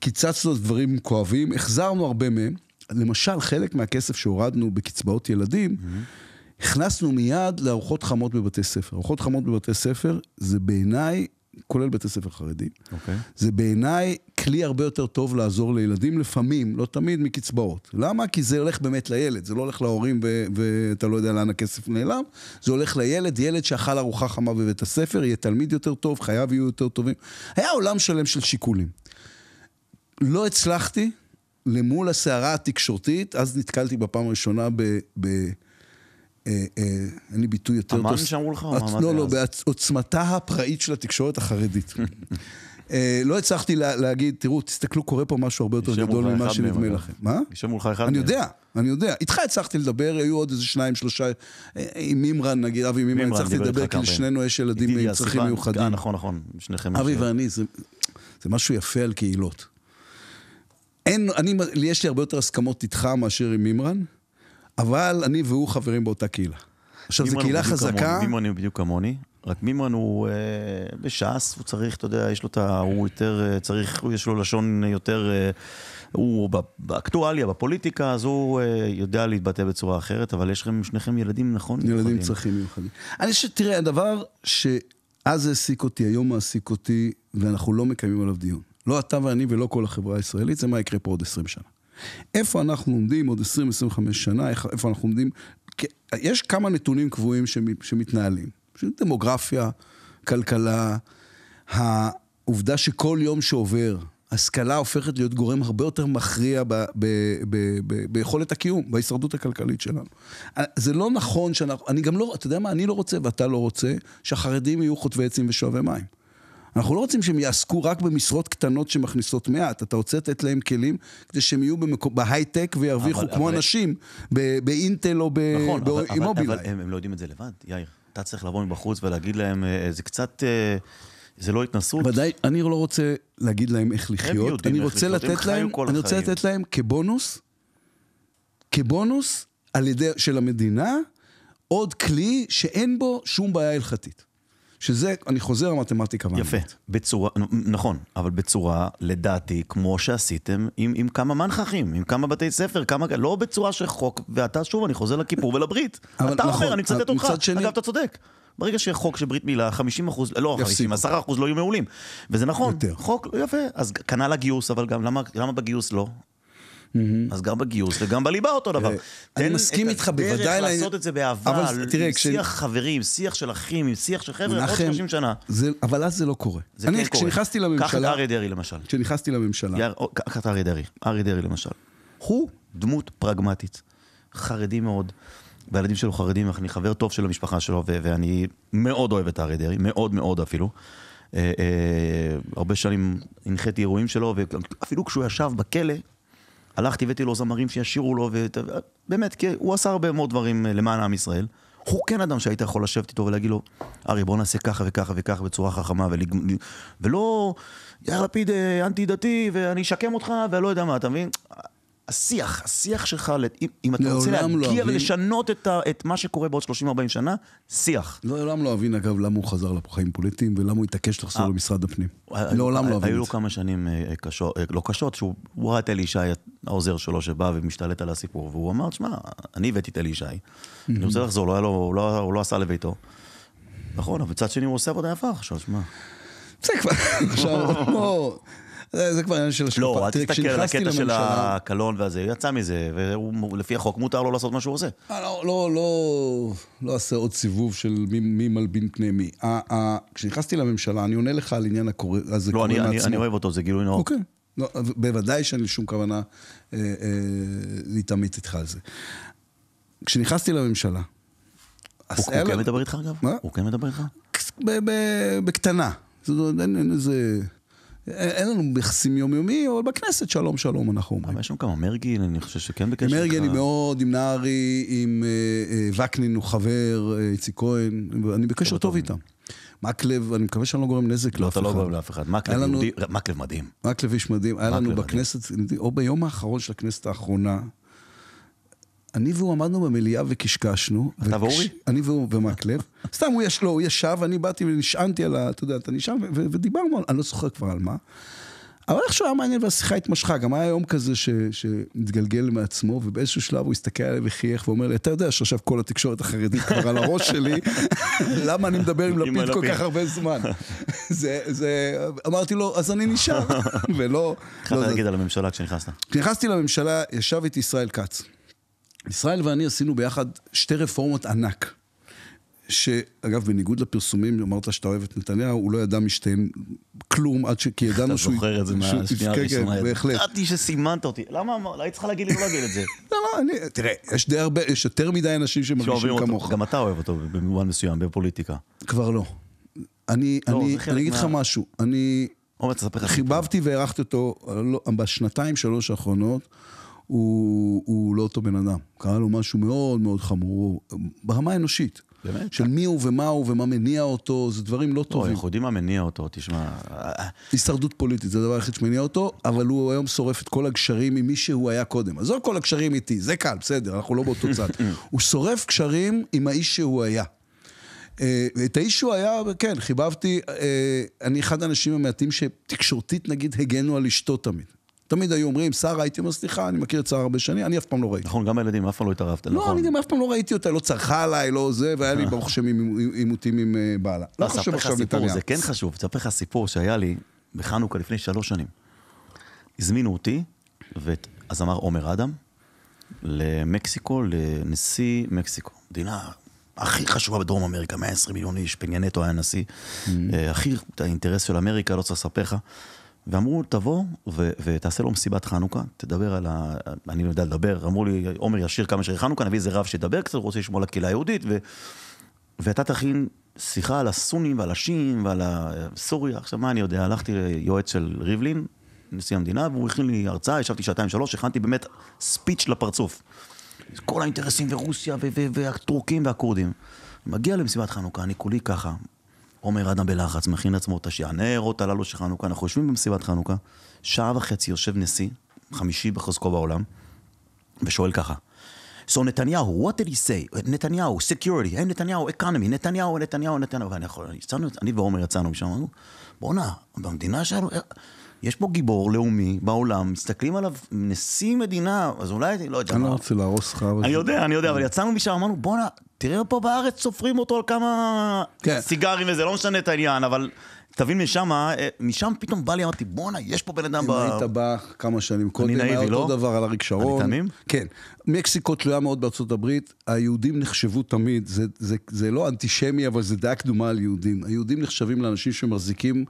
S1: קיצצנו דברים כואבים, החזרנו הרבה מהם. למשל, חלק מהכסף שהורדנו בקצבאות ילדים, הכנסנו מיד לארוחות חמות בבתי ספר. ארוחות חמות בבתי ספר זה בעיניי, כולל בתי ספר חרדים,
S2: אוקיי.
S1: זה בעיניי כלי הרבה יותר טוב לעזור לילדים, לפעמים, לא תמיד, מקצבאות. למה? כי זה הולך באמת לילד, זה לא הולך להורים ו- ואתה לא יודע לאן הכסף נעלם, זה הולך לילד, ילד שאכל ארוחה חמה בבית הספר, יהיה תלמיד יותר טוב, חייו יהיו יותר טובים. היה עולם שלם של שיקולים. לא הצלחתי, למול הסערה התקשורתית, אז נתקלתי בפעם הראשונה ב... ב אין לי ביטוי יותר
S2: אמן
S1: טוב.
S2: שאמרו לך, או מה- מה
S1: לא,
S2: זה
S1: לא,
S2: אז?
S1: בעוצמתה הפראית של התקשורת החרדית. <laughs> אה, לא הצלחתי לה- להגיד, תראו, תסתכלו, קורה פה משהו הרבה יותר גדול ממה שנדמה. לכם. מה?
S2: יושב מולך אחד
S1: אני
S2: מהם.
S1: יודע, אני יודע. איתך הצלחתי לדבר, היו עוד איזה שניים, שלושה, אה, עם מימרן, נגיד, אבי מימרן, הצלחתי לדבר, כי
S2: כמה
S1: לשנינו יש ילדים עם צרכים מיוחדים.
S2: אה, נכון, נכון, שניכם.
S1: אבי ואני, זה משהו יפה על קהילות. אין, אני, יש לי הרבה יותר הסכמות איתך מאשר עם מימרן, אבל אני והוא חברים באותה קהילה. עכשיו, זו קהילה חזקה,
S2: מימרן הוא בדיוק כמוני, רק מימרן הוא אה, בש"ס, הוא צריך, אתה יודע, יש לו את ה... הוא יותר אה, צריך, הוא יש לו לשון יותר... אה, הוא באקטואליה, בפוליטיקה, אז הוא אה, יודע להתבטא בצורה אחרת, אבל יש לכם, שניכם ילדים, נכון?
S1: ילדים
S2: מיוחדים.
S1: צרכים מיוחדים. אני חושב, תראה, הדבר שאז העסיק אותי, היום מעסיק אותי, ואנחנו לא מקיימים עליו דיון. לא אתה ואני ולא כל החברה הישראלית, זה מה יקרה פה עוד 20 שנה. איפה אנחנו עומדים עוד 20-25 שנה, איפה אנחנו עומדים... יש כמה נתונים קבועים שמ- שמתנהלים. דמוגרפיה, כלכלה, העובדה שכל יום שעובר, השכלה הופכת להיות גורם הרבה יותר מכריע ב, ב, ב, ב, ביכולת הקיום, בהישרדות הכלכלית שלנו. זה לא נכון שאנחנו, אני גם לא, אתה יודע מה, אני לא רוצה ואתה לא רוצה שהחרדים יהיו חוטבי עצים ושואבי מים. אנחנו לא רוצים שהם יעסקו רק במשרות קטנות שמכניסות מעט, אתה רוצה לתת להם כלים כדי שהם יהיו בהייטק וירוויחו אבל, כמו אבל... אנשים באינטל או
S2: באימובילאיי. נכון, אבל, אבל הם, הם לא יודעים את זה לבד, יאיר. אתה צריך לבוא מבחוץ ולהגיד להם, אה, זה קצת... אה, זה לא התנסות.
S1: ודאי, אני לא רוצה להגיד להם איך לחיות, אני רוצה לתת להם, אני רוצה לתת להם כבונוס, כבונוס על ידי, של המדינה, עוד כלי שאין בו שום בעיה הלכתית. שזה, אני חוזר למתמטיקה.
S2: יפה, בצורה, נכון, אבל בצורה, לדעתי, כמו שעשיתם עם, עם כמה מנחכים, עם כמה בתי ספר, כמה, לא בצורה של חוק, ואתה שוב, אני חוזר לכיפור ולברית. אתה נכון, אומר, אני מצטט אותך, שני... אגב, אתה צודק. ברגע שיהיה חוק של ברית מילה, 50 אחוז, לא 50, 10 אחוז לא יהיו מעולים. וזה נכון, יותר. חוק יפה, אז כנ"ל הגיוס, אבל גם למה, למה בגיוס לא? אז גם בגיוס וגם בליבה אותו דבר.
S1: אני מסכים איתך, בוודאי... תן את
S2: הדרך לעשות את זה באהבה, עם שיח חברים, שיח של אחים, עם שיח של חבר'ה, עוד 30 שנה.
S1: אבל אז זה לא קורה. זה כן קורה. כשנכנסתי לממשלה... קח את
S2: אריה דרעי למשל.
S1: כשנכנסתי לממשלה...
S2: קח את אריה דרעי, אריה דרעי למשל. הוא דמות פרגמטית, חרדי מאוד. והילדים שלו חרדים, אני חבר טוב של המשפחה שלו, ואני מאוד אוהב את אריה דרעי, מאוד מאוד אפילו. אה, אה, הרבה שנים הנחיתי אירועים שלו, ואפילו כשהוא ישב בכלא, הלכתי, הבאתי לו זמרים שישירו לו, ובאמת, כי הוא עשה הרבה מאוד דברים אה, למען עם ישראל. הוא כן אדם שהיית יכול לשבת איתו ולהגיד לו, ארי, בוא נעשה ככה וככה וככה בצורה חכמה, ולג... ולא, יאיר לפיד אנטי דתי, ואני אשקם אותך, ולא יודע מה, אתה מבין? השיח, השיח שלך, אם, אם אתה רוצה לא להגיע לא ולשנות את, ה, את מה שקורה בעוד 30-40 שנה, שיח.
S1: לעולם לא אבין, אגב, למה הוא חזר לחיים פוליטיים ולמה הוא התעקש לחזור אה. למשרד הפנים. לעולם לא אבין.
S2: היו לו כמה שנים אה, קשות, אה, לא קשות, שהוא ראה את אלי ישי, העוזר שלו, שבא ומשתלט על הסיפור, והוא אמר, שמע, אני הבאתי את אלי ישי, אני רוצה לחזור, לא, הוא לא עשה לביתו. נכון, אבל מצד שני הוא עושה עבודה יפה עכשיו, שמע.
S1: זה כבר, עכשיו, כמו... זה כבר עניין של השקפה.
S2: לא, אל תסתכל על הקטע של הקלון והזה, הוא יצא מזה, ולפי החוק מותר לו לעשות מה שהוא עושה.
S1: אה, לא, לא, לא, לא אעשה עוד סיבוב של מי, מי מלבין פני מי. כשנכנסתי לממשלה, אני עונה לך על עניין הקורא, אז זה
S2: לא, קורה מעצמו. אני אוהב אותו, זה גילוי נאות.
S1: אוקיי. לא, בוודאי שאין לי שום כוונה אה, אה, להתעמת איתך על זה. כשנכנסתי לממשלה...
S2: הוא כן מדבר איתך אגב? מה? הוא כן מדבר איתך?
S1: בקטנה. אין איזה... אין לנו יחסים יומיומי, אבל בכנסת שלום שלום אנחנו אומרים.
S2: אבל יש שם כמה, מרגי, אני חושב שכן בקשר.
S1: מרגי אני מאוד, עם נהרי, עם אה, אה, וקנין הוא חבר, אה, איציק כהן, אני בקשר טוב איתם. מקלב, אני מקווה שאני לא גורם נזק
S2: לא, לאף אחד. לא, אתה לא גורם לאף אחד. מקלב מדהים.
S1: מקלב איש מדהים. היה לנו בכנסת, או ביום האחרון של הכנסת האחרונה, אני והוא עמדנו במליאה וקשקשנו.
S2: אתה ואורי?
S1: אני והוא ומקלב. <laughs> סתם, הוא יש לו, הוא ישב, אני באתי ונשענתי על ה... אתה יודע, אתה נשען, ודיברנו, אני לא זוכר כבר על מה. אבל איכשהו היה מעניין והשיחה התמשכה, גם היה יום כזה שמתגלגל מעצמו, ובאיזשהו שלב הוא הסתכל עליי וחייך ואומר לי, אתה יודע שעכשיו כל התקשורת החרדית כבר על הראש שלי, <laughs> למה אני מדבר עם לפיד כל כך הרבה זמן? <laughs> זה, זה, אמרתי לו, אז אני נשאר, ולא...
S2: התחלת לא להגיד על הממשלה כשנכנסת.
S1: כשנכנסתי לממשלה, ישב איתי ישראל כץ. ישראל ואני עשינו ביחד שתי רפורמות ענק. שאגב, בניגוד לפרסומים, אמרת שאתה אוהב את נתניהו, הוא לא ידע משתיהן כלום עד ש... כי ידענו שהוא...
S2: אתה זוכר את זה מהשנייה הראשונה.
S1: כן, בהחלט.
S2: ידעתי שסימנת אותי. למה? היית צריכה להגיד לי לא להגיד את זה. <laughs>
S1: לא, לא, אני... תראה, יש די הרבה, יש יותר מדי אנשים שמרגישים כמוך.
S2: גם אתה אוהב אותו במובן מסוים, בפוליטיקה.
S1: כבר לא. אני לא, אגיד לך משהו, אני חיבבתי והערכתי אותו לא, בשנתיים, שלוש האחרונות. הוא, הוא לא אותו בן אדם. קרה לו משהו מאוד מאוד חמור, ברמה האנושית. באמת? של מי הוא ומה הוא ומה מניע אותו, זה דברים לא, לא טובים.
S2: אנחנו יודעים מה מניע אותו, תשמע.
S1: הישרדות פוליטית, זה הדבר היחיד שמניע אותו, אבל הוא היום שורף את כל הגשרים עם מי שהוא היה קודם. עזוב כל הגשרים איתי, זה קל, בסדר, אנחנו לא באותו צד. <laughs> הוא שורף גשרים עם האיש שהוא היה. אה, את האיש שהוא היה, כן, חיבבתי, אה, אני אחד האנשים המעטים שתקשורתית נגיד הגנו על אשתו תמיד. תמיד היו אומרים, שרה, הייתי אומר, סליחה, אני מכיר את שרה הרבה שנים, אני אף פעם לא ראיתי.
S2: נכון, גם הילדים, אף פעם לא התערבת,
S1: נכון. לא, אני גם אף פעם לא ראיתי אותה, לא צרחה עליי, לא זה, והיה לי, ברוך השם, עימותים עם אה, בעלה. לא חושב עכשיו נתניה.
S2: זה כן חשוב, אספר לך סיפור שהיה לי בחנוכה לפני שלוש שנים. הזמינו אותי, ואת הזמר עומר אדם, למקסיקו, לנשיא מקסיקו. מדינה הכי חשובה בדרום אמריקה, 120 מיליון איש, פניאנטו היה נשיא. Mm-hmm. הכי, האינטרס של אמריקה, לא צריך לספר לך. ואמרו, תבוא ו- ותעשה לו מסיבת חנוכה, תדבר על ה... אני לא יודע לדבר, אמרו לי, עומר ישיר כמה שירי חנוכה, נביא איזה רב שידבר קצת, הוא רוצה לשמוע על הקהילה היהודית, ו... ואתה תכין שיחה על הסונים ועל השיעים ועל סוריה. עכשיו, מה אני יודע? הלכתי ליועץ של ריבלין, נשיא המדינה, והוא הכין לי הרצאה, ישבתי שעתיים שלוש, הכנתי באמת ספיץ' לפרצוף. כל האינטרסים ורוסיה והטורקים והכורדים. מגיע למסיבת חנוכה, אני כולי ככה. עומר אדם בלחץ, מכין לעצמו את הנרות הללו של חנוכה, אנחנו יושבים במסיבת חנוכה, שעה וחצי יושב נשיא, חמישי בחוזקו בעולם, ושואל ככה, So נתניהו, what did he say? נתניהו, security, hey, נתניהו, economy, נתניהו, נתניהו, נתניהו, ואני יכול, יצאנו, אני ועומר יצאנו משם, אמרנו, בואנה, במדינה שלנו, יש פה גיבור לאומי בעולם, מסתכלים עליו נשיא מדינה, אז אולי, לא יודע
S1: אני לא. רוצה להרוס לך.
S2: אני יודע, אני יודע, אבל יצאנו משם, אמרנו, בואנה, תראה פה בארץ סופרים אותו על כמה
S1: כן.
S2: סיגרים וזה, לא משנה את העניין, אבל תבין משם, אה, משם פתאום בא לי, אמרתי, בואנה, יש פה בן אדם
S1: אם
S2: ב...
S1: היית בא כמה שנים קודם, היה אותו
S2: לא?
S1: דבר על אריק שרון.
S2: אני תמים?
S1: כן. מקסיקו תלויה מאוד בארצות הברית, היהודים נחשבו תמיד, זה, זה, זה לא אנטישמי, אבל זה דעה קדומה על יהודים. היהודים נחשבים לאנשים שמחזיקים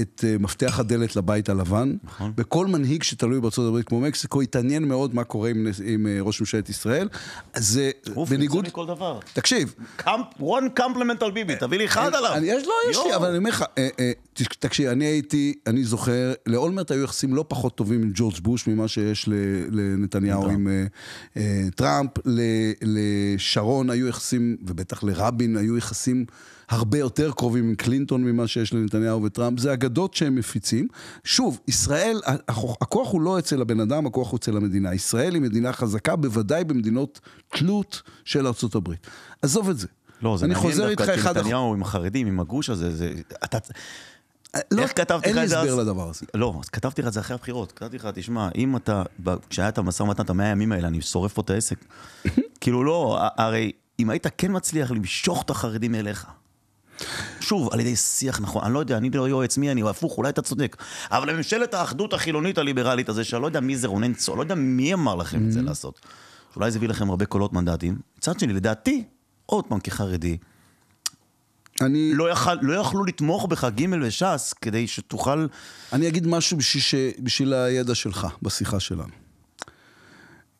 S1: את uh, מפתח הדלת לבית הלבן.
S2: נכון.
S1: וכל מנהיג שתלוי בארצות הברית כמו מקסיקו, התעניין מאוד מה קורה עם, עם uh, ראש ממשלת ישראל. זה
S2: אוף,
S1: בניגוד...
S2: יוצא לי כל דבר.
S1: תקשיב,
S2: Camp- one compliment על ביבי, תביא לי אחד עליו.
S1: אני, יש, לא, יש לי. אבל אני אומר לך, תקשיב, אני הייתי, אני זוכר, לאולמרט היו יחסים לא פחות טובים עם ג'ורג' בוש ממה שיש לנתניהו עם אה, אה, טראמפ, לשרון היו יחסים, ובטח לרבין היו יחסים הרבה יותר קרובים עם קלינטון ממה שיש לנתניהו וטראמפ, זה אגדות שהם מפיצים. שוב, ישראל, הכוח- הוא לא אצל הבן אדם, הכוח הוא אצל המדינה. ישראל היא מדינה חזקה, בוודאי במדינות תלות של הברית. עזוב את זה.
S2: לא, זה
S1: אני
S2: מעניין
S1: חוזר
S2: דווקא, כי
S1: אחד
S2: נתניהו עם החרדים, עם הגוש הזה, זה... אתה...
S1: לא,
S2: איך כתבתי
S1: אין
S2: לך
S1: לי
S2: את זה אז?
S1: הסבר לדבר הזה.
S2: לא, אז כתבתי לך את זה אחרי הבחירות. כתבתי לך, תשמע, אם אתה, כשהיה את המשא ומתן, את המאה הימים האלה, אני שורף פה את העסק. <laughs> כאילו לא, הרי אם היית כן מצליח למשוך את החרדים אליך, שוב, על ידי שיח נכון, אני לא יודע, אני לא יועץ מי אני, או הפוך, אולי אתה צודק. אבל לממשלת האחדות החילונית הליברלית הזה, שאני לא יודע מי זה רונן צור, לא יודע מי אמר לכם את זה לעשות. אולי זה הביא לכם הרבה קולות מנדטים. מצד שני, לדעתי, עוד פעם כחרדי,
S1: אני,
S2: לא, יכל, לא יכלו לתמוך בך ג' וש"ס כדי שתוכל...
S1: אני אגיד משהו בשביל, ש... בשביל הידע שלך בשיחה שלנו.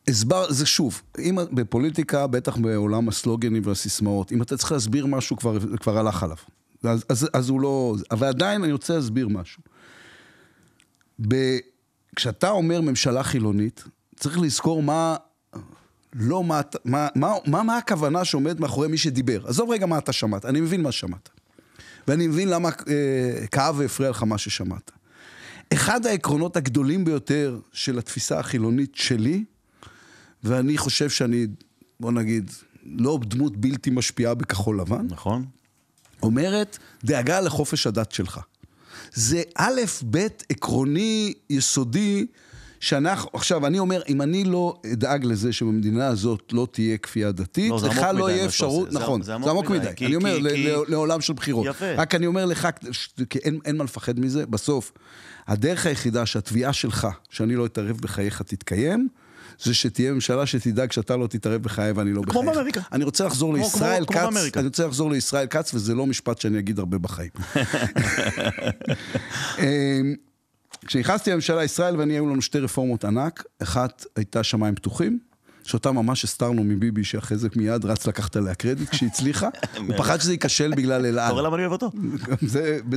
S1: הסבר, זה שוב, אם בפוליטיקה, בטח בעולם הסלוגנים והסיסמאות, אם אתה צריך להסביר משהו, כבר, כבר הלך עליו. אז, אז, אז הוא לא... אבל עדיין אני רוצה להסביר משהו. ב... כשאתה אומר ממשלה חילונית, צריך לזכור מה... לא מה, מה, מה, מה, מה הכוונה שעומדת מאחורי מי שדיבר. עזוב רגע מה אתה שמעת, אני מבין מה שמעת. ואני מבין למה אה, כאב והפריע לך מה ששמעת. אחד העקרונות הגדולים ביותר של התפיסה החילונית שלי, ואני חושב שאני, בוא נגיד, לא דמות בלתי משפיעה בכחול לבן,
S2: נכון?
S1: אומרת דאגה לחופש הדת שלך. זה א', ב', עקרוני, יסודי, שאנחנו, עכשיו, אני אומר, אם אני לא אדאג לזה שבמדינה הזאת לא תהיה כפייה דתית,
S2: לא,
S1: לך לא
S2: מדי
S1: יהיה אפשרות.
S2: זה-
S1: נכון,
S2: זה
S1: זה
S2: עמוק מדי,
S1: מדי.
S2: כי-
S1: אני אומר,
S2: כי-
S1: ל-
S2: כי-
S1: לעולם של בחירות.
S2: יפה.
S1: רק אני אומר לך, כי אין אין מה לפחד מזה, בסוף, הדרך היחידה שהתביעה שלך, שאני לא אתערב בחייך, תתקיים, זה שתהיה ממשלה שתדאג שאתה לא תתערב בחיי ואני לא
S2: כמו
S1: בחייך.
S2: באמריקה.
S1: אני רוצה לחזור
S2: כמו-
S1: לישראל
S2: כמו- כמו
S1: כץ,
S2: באמריקה.
S1: אני רוצה לחזור לישראל כץ, וזה לא משפט שאני אגיד הרבה בחיים. <laughs> כשנכנסתי לממשלה, ישראל ואני, היו לנו שתי רפורמות ענק. אחת הייתה שמיים פתוחים, שאותה ממש הסתרנו מביבי, שאחרי זה מיד רץ לקחת עליה קרדיט כשהיא הצליחה. <laughs> הוא פחד שזה ייכשל בגלל אל
S2: אתה רואה
S1: על.
S2: למה אני אוהב אותו?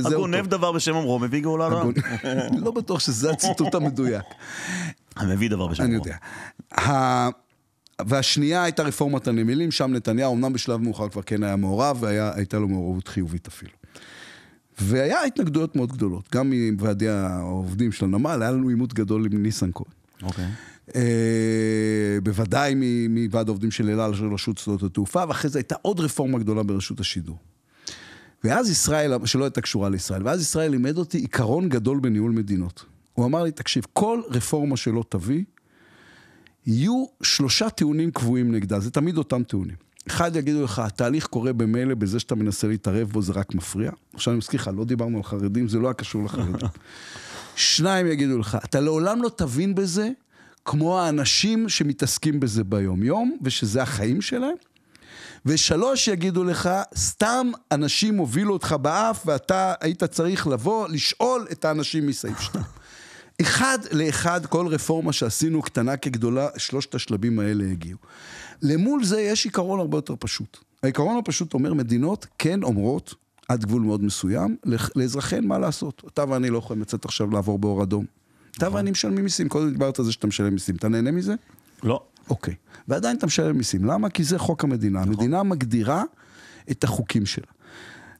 S2: הגונב. דבר בשם אומרו, מביא גאולה לעולם. <laughs>
S1: לא בטוח שזה הציטוט המדויק. <laughs>
S2: המביא דבר בשם
S1: אני
S2: אומרו.
S1: יודע. והשנייה הייתה רפורמת הנמלים, שם נתניהו, אמנם בשלב מאוחר כבר כן היה מעורב, והייתה לו מעורבות חיובית אפילו. והיה התנגדויות מאוד גדולות, גם מוועדי העובדים של הנמל, היה לנו עימות גדול עם ניסנקורן.
S2: אוקיי.
S1: אה, בוודאי מ- מוועד העובדים של אל על של רשות שדות התעופה, ואחרי זה הייתה עוד רפורמה גדולה ברשות השידור. ואז ישראל, שלא הייתה קשורה לישראל, ואז ישראל לימד אותי עיקרון גדול בניהול מדינות. הוא אמר לי, תקשיב, כל רפורמה שלא תביא, יהיו שלושה טיעונים קבועים נגדה, זה תמיד אותם טיעונים. אחד יגידו לך, התהליך קורה במילא בזה שאתה מנסה להתערב בו, זה רק מפריע. עכשיו אני מזכיר לך, לא דיברנו על חרדים, זה לא היה קשור לחרדים. שניים יגידו לך, אתה לעולם לא תבין בזה כמו האנשים שמתעסקים בזה ביום-יום, ושזה החיים שלהם. ושלוש יגידו לך, סתם אנשים הובילו אותך באף, ואתה היית צריך לבוא, לשאול את האנשים מסעיף שתיים. אחד לאחד, כל רפורמה שעשינו, קטנה כגדולה, שלושת השלבים האלה הגיעו. למול זה יש עיקרון הרבה יותר פשוט. העיקרון הפשוט אומר, מדינות כן אומרות, עד גבול מאוד מסוים, לאז- לאזרחיהן מה לעשות. אתה ואני לא יכולים לצאת עכשיו לעבור באור אדום. אתה ואני משלמים מיסים, קודם דיברת על זה שאתה משלם מיסים. אתה נהנה מזה?
S2: לא.
S1: אוקיי. ועדיין אתה משלם מיסים. למה? כי זה חוק המדינה. המדינה מגדירה את החוקים שלה.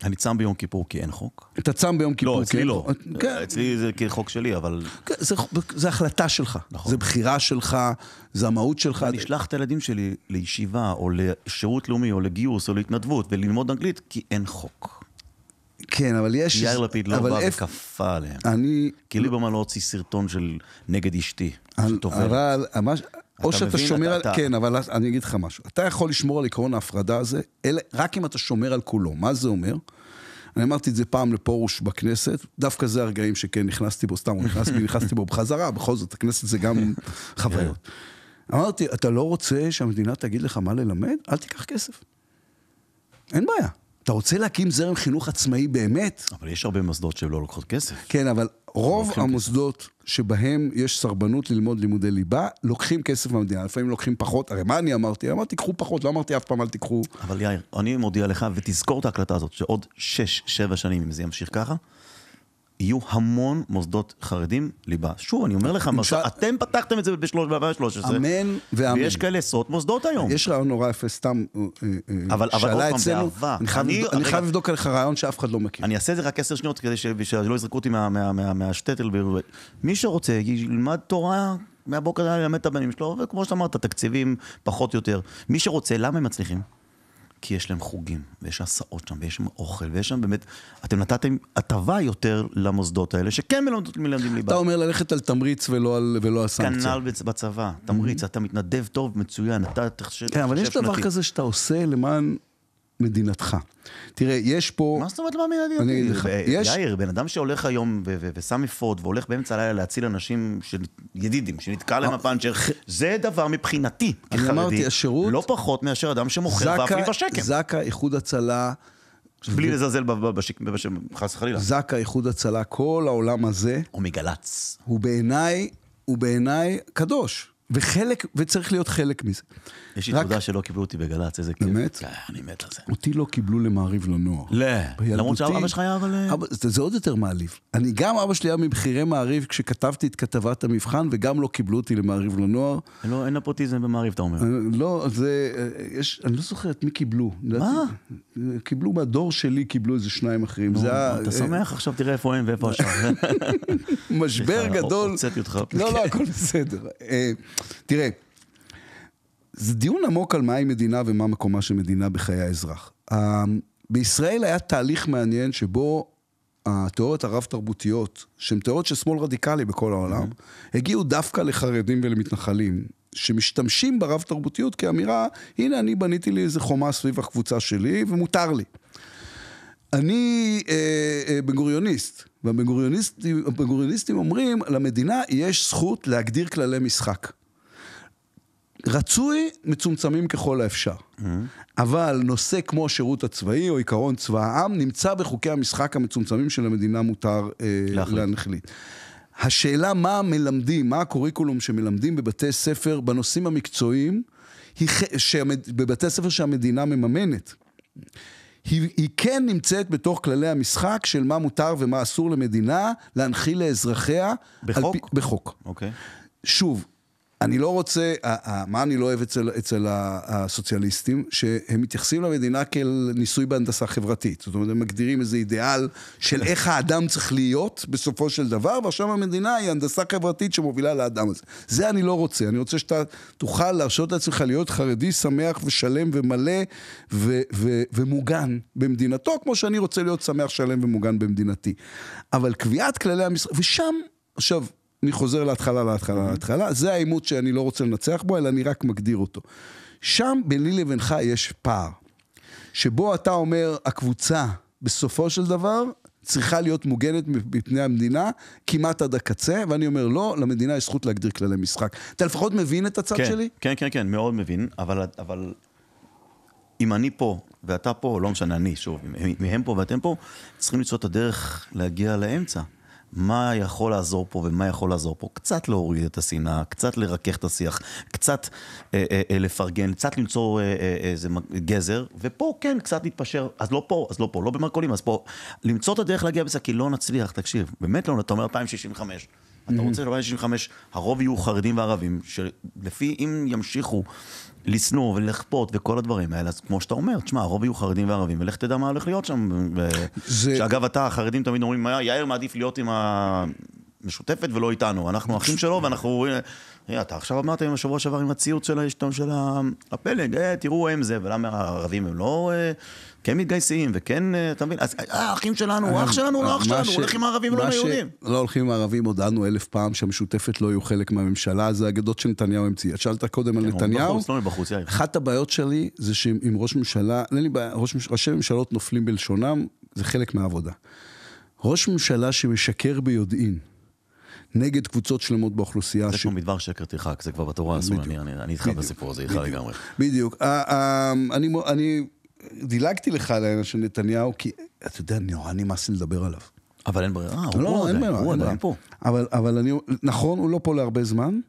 S2: אני צם ביום כיפור כי אין חוק.
S1: אתה צם ביום כיפור.
S2: לא, אצלי
S1: כן?
S2: לא.
S1: כן,
S2: אצלי זה כחוק שלי, אבל...
S1: כן, זה, זה החלטה שלך.
S2: נכון.
S1: זה בחירה שלך, זה המהות שלך.
S2: אני אשלח את הילדים שלי לישיבה, או לשירות לאומי, או לגיוס, או להתנדבות, וללמוד אנגלית, כי אין חוק.
S1: כן, אבל יש...
S2: יאיר לפיד לא בא
S1: איפ-
S2: וכפה עליהם.
S1: אני...
S2: כי ליברמן לא הוציא סרטון של נגד אשתי.
S1: אבל-
S2: שטובלת.
S1: אבל... ממש- או שאתה
S2: מבין?
S1: שומר
S2: אתה-
S1: על...
S2: אתה-
S1: כן, אבל אני אגיד לך משהו. אתה יכול לשמור על עקרון ההפרדה הזה, אלא רק אם אתה שומר על כולו. מה זה אומר? אני אמרתי את זה פעם לפרוש בכנסת, דווקא זה הרגעים שכן נכנסתי בו, סתם, הוא נכנס בי, <laughs> נכנסתי בו בחזרה, בכל זאת, הכנסת זה גם <laughs> חוויות. אמרתי, אתה לא רוצה שהמדינה תגיד לך מה ללמד? אל תיקח כסף. אין בעיה. אתה רוצה להקים זרם חינוך עצמאי באמת?
S2: אבל יש הרבה מוסדות שלא לוקחות כסף.
S1: כן, אבל רוב המוסדות שבהם יש סרבנות ללמוד לימודי ליבה, לוקחים כסף מהמדינה. לפעמים לוקחים פחות, הרי מה אני אמרתי? אמרתי, קחו פחות, לא אמרתי אף פעם אל תיקחו.
S2: אבל יאיר, אני מודיע לך, ותזכור את ההקלטה הזאת, שעוד 6-7 שנים, אם זה ימשיך ככה, יהיו המון מוסדות חרדים ליבה. שוב, אני אומר לך,
S1: למשל-
S2: אתם פתחתם את זה ב-2013.
S1: אמן ואמן.
S2: ויש כאלה עשרות מוסדות היום.
S1: יש רעיון נורא יפה, סתם, אה, אה,
S2: אבל- אבל
S1: שעלה
S2: עוד פעם,
S1: אצלנו.
S2: באהבה.
S1: אני חייב
S2: אני-
S1: אני
S2: רגע.
S1: חייב לבדוק עליך רעיון שאף אחד לא מכיר.
S2: אני אעשה את זה רק עשר שניות כדי ש- שלא יזרקו אותי מה- מה- מה- מהשטטל. מי שרוצה, ילמד תורה מהבוקר עד ללמד את הבנים שלו, וכמו שאמרת, תקציבים פחות או יותר. מי שרוצה, למה הם מצליחים? כי יש להם חוגים, ויש הסעות שם, ויש שם אוכל, ויש שם באמת... אתם נתתם הטבה יותר למוסדות האלה, שכן מלמדים, ליבה.
S1: אתה אומר ללכת על תמריץ ולא על ולא על סנקציה.
S2: כנ"ל בצ- בצבא, תמריץ, אתה מתנדב טוב, מצוין, אתה תחשב...
S1: כן, אבל יש דבר כזה שאתה עושה למען מדינתך. תראה, יש פה...
S2: מה זאת אומרת?
S1: אני אגיד לך, יש-
S2: יאיר, בן אדם שהולך היום ושם אפוד והולך באמצע הלילה להציל אנשים, של- ידידים, שנתקע להם הפאנצ'ר, זה דבר מבחינתי,
S1: אה,
S2: כחרדי,
S1: אמרתי, השירות-
S2: לא פחות מאשר אדם שמוכר
S1: זק"א-
S2: ואפילו בשקם.
S1: זק"א, איחוד הצלה,
S2: בלי לזלזל ב- ב- בשק- בשם, חס וחלילה.
S1: זק"א, איחוד הצלה, כל העולם הזה,
S2: או מגל"צ.
S1: הוא בעיניי, הוא בעיניי קדוש. וחלק, וצריך להיות חלק מזה.
S2: יש לי
S1: רק-
S2: תעודה שלא קיבלו אותי בגל"צ, איזה כיף.
S1: באמת?
S2: כן, אני מת על זה.
S1: אותי לא קיבלו למעריב לנוער.
S2: לא, למרות שאבא שלך היה אבל... אה,
S1: אבא, זה, זה עוד יותר מעליב. אני, גם אבא שלי היה מבכירי מעריב כשכתבתי את כתבת המבחן, וגם לא קיבלו אותי למעריב לנוער.
S2: לא, אין נפוטיזם במעריב, אתה אומר.
S1: אה, לא, זה, אה, יש, אני לא זוכר את מי קיבלו.
S2: מה?
S1: קיבלו מהדור שלי, קיבלו איזה שניים אחרים. זה היה
S2: אתה שמח עכשיו, תראה איפה הם ואיפה השאר. <laughs>
S1: משבר גדול.
S2: הוצאתי אותך.
S1: לא, לא, הכל בסדר. אה, תראה, זה דיון עמוק על מהי מדינה ומה מקומה של מדינה בחיי האזרח. אה, בישראל היה תהליך מעניין שבו התיאוריות הרב-תרבותיות, שהן תיאוריות של שמאל רדיקלי בכל העולם, הגיעו דווקא לחרדים ולמתנחלים, שמשתמשים ברב-תרבותיות כאמירה, הנה אני בניתי לי איזה חומה סביב הקבוצה שלי ומותר לי. אני אה, אה, בן גוריוניסט, והבן גוריוניסטים אומרים, למדינה יש זכות להגדיר כללי משחק. רצוי מצומצמים ככל האפשר. אבל נושא כמו השירות הצבאי או עיקרון צבא העם נמצא בחוקי המשחק המצומצמים של המדינה מותר אה.
S2: להחליט.
S1: השאלה מה מלמדים, מה הקוריקולום שמלמדים בבתי ספר בנושאים המקצועיים, היא, שהמד- בבתי ספר שהמדינה מממנת. היא, היא כן נמצאת בתוך כללי המשחק של מה מותר ומה אסור למדינה להנחיל לאזרחיה.
S2: בחוק?
S1: פי, בחוק.
S2: אוקיי.
S1: שוב, אני לא רוצה, מה אני לא אוהב אצל, אצל הסוציאליסטים? שהם מתייחסים למדינה כאל ניסוי בהנדסה חברתית. זאת אומרת, הם מגדירים איזה אידיאל של איך האדם צריך להיות בסופו של דבר, ועכשיו המדינה היא הנדסה חברתית שמובילה לאדם הזה. זה אני לא רוצה. אני רוצה שאתה תוכל להרשות לעצמך להיות חרדי, שמח ושלם ומלא ו- ו- ומוגן במדינתו, כמו שאני רוצה להיות שמח, שלם ומוגן במדינתי. אבל קביעת כללי המשחק, ושם, עכשיו, אני חוזר להתחלה, להתחלה, להתחלה, זה העימות שאני לא רוצה לנצח בו, אלא אני רק מגדיר אותו. שם ביני לבינך יש פער, שבו אתה אומר, הקבוצה, בסופו של דבר, צריכה להיות מוגנת מפני המדינה כמעט עד הקצה, ואני אומר, לא, למדינה יש זכות להגדיר כללי משחק. אתה לפחות מבין את הצד
S2: כן,
S1: שלי?
S2: כן, כן, כן, מאוד מבין, אבל, אבל אם אני פה ואתה פה, לא משנה, אני, שוב, אם הם פה ואתם פה, צריכים למצוא את הדרך להגיע לאמצע. מה יכול לעזור פה ומה יכול לעזור פה. קצת להוריד את השנאה, קצת לרכך את השיח, קצת אה, אה, אה, לפרגן, קצת למצוא אה, אה, איזה גזר, ופה כן, קצת להתפשר. אז לא פה, אז לא פה, לא במרכולים, אז פה. למצוא את הדרך להגיע בזה, כי לא נצליח, תקשיב, באמת לא, אתה אומר 2065. אתה רוצה ב-2065, הרוב יהיו חרדים וערבים, שלפי, אם ימשיכו לשנוא ולכפות וכל הדברים האלה, אז כמו שאתה אומר, תשמע, הרוב יהיו חרדים וערבים, ולך תדע מה הולך להיות שם. זה... שאגב, אתה, החרדים תמיד אומרים, יאיר מעדיף להיות עם המשותפת ולא איתנו. אנחנו אחים שלו, ואנחנו... אתה עכשיו אמרת עם השבוע שעבר עם הציוץ של הפלג, אה, תראו הם זה, ולמה הערבים הם לא... אה, כן מתגייסים, וכן, אה, אתה מבין? אז האחים שלנו, אח שלנו, לא אח שלנו, הולך עם הערבים ולא עם היהודים.
S1: לא הולכים עם הערבים, הודענו אלף פעם שהמשותפת לא יהיו חלק מהממשלה, זה אגדות שנתניהו המציא. שאלת קודם על כן, נתניהו. בחוץ,
S2: לא.
S1: אחת הבעיות שלי זה שעם ראש ממשלה, אין לי בעיה, ראשי ממשלות נופלים בלשונם, זה חלק מהעבודה. ראש ממשלה שמשקר ביודעין, נגד קבוצות שלמות באוכלוסייה.
S2: זה כמו מדבר שקר תרחק, זה כבר בתורה אסור, אני איתך בסיפור הזה, איתך לגמרי.
S1: בדיוק. אני דילגתי לך על העניין של נתניהו, כי אתה יודע, נורא נמאס לי לדבר עליו.
S2: אבל אין ברירה, הוא לא, פה עדיין, הוא עדיין פה.
S1: אבל אני, נכון, הוא לא פה להרבה זמן.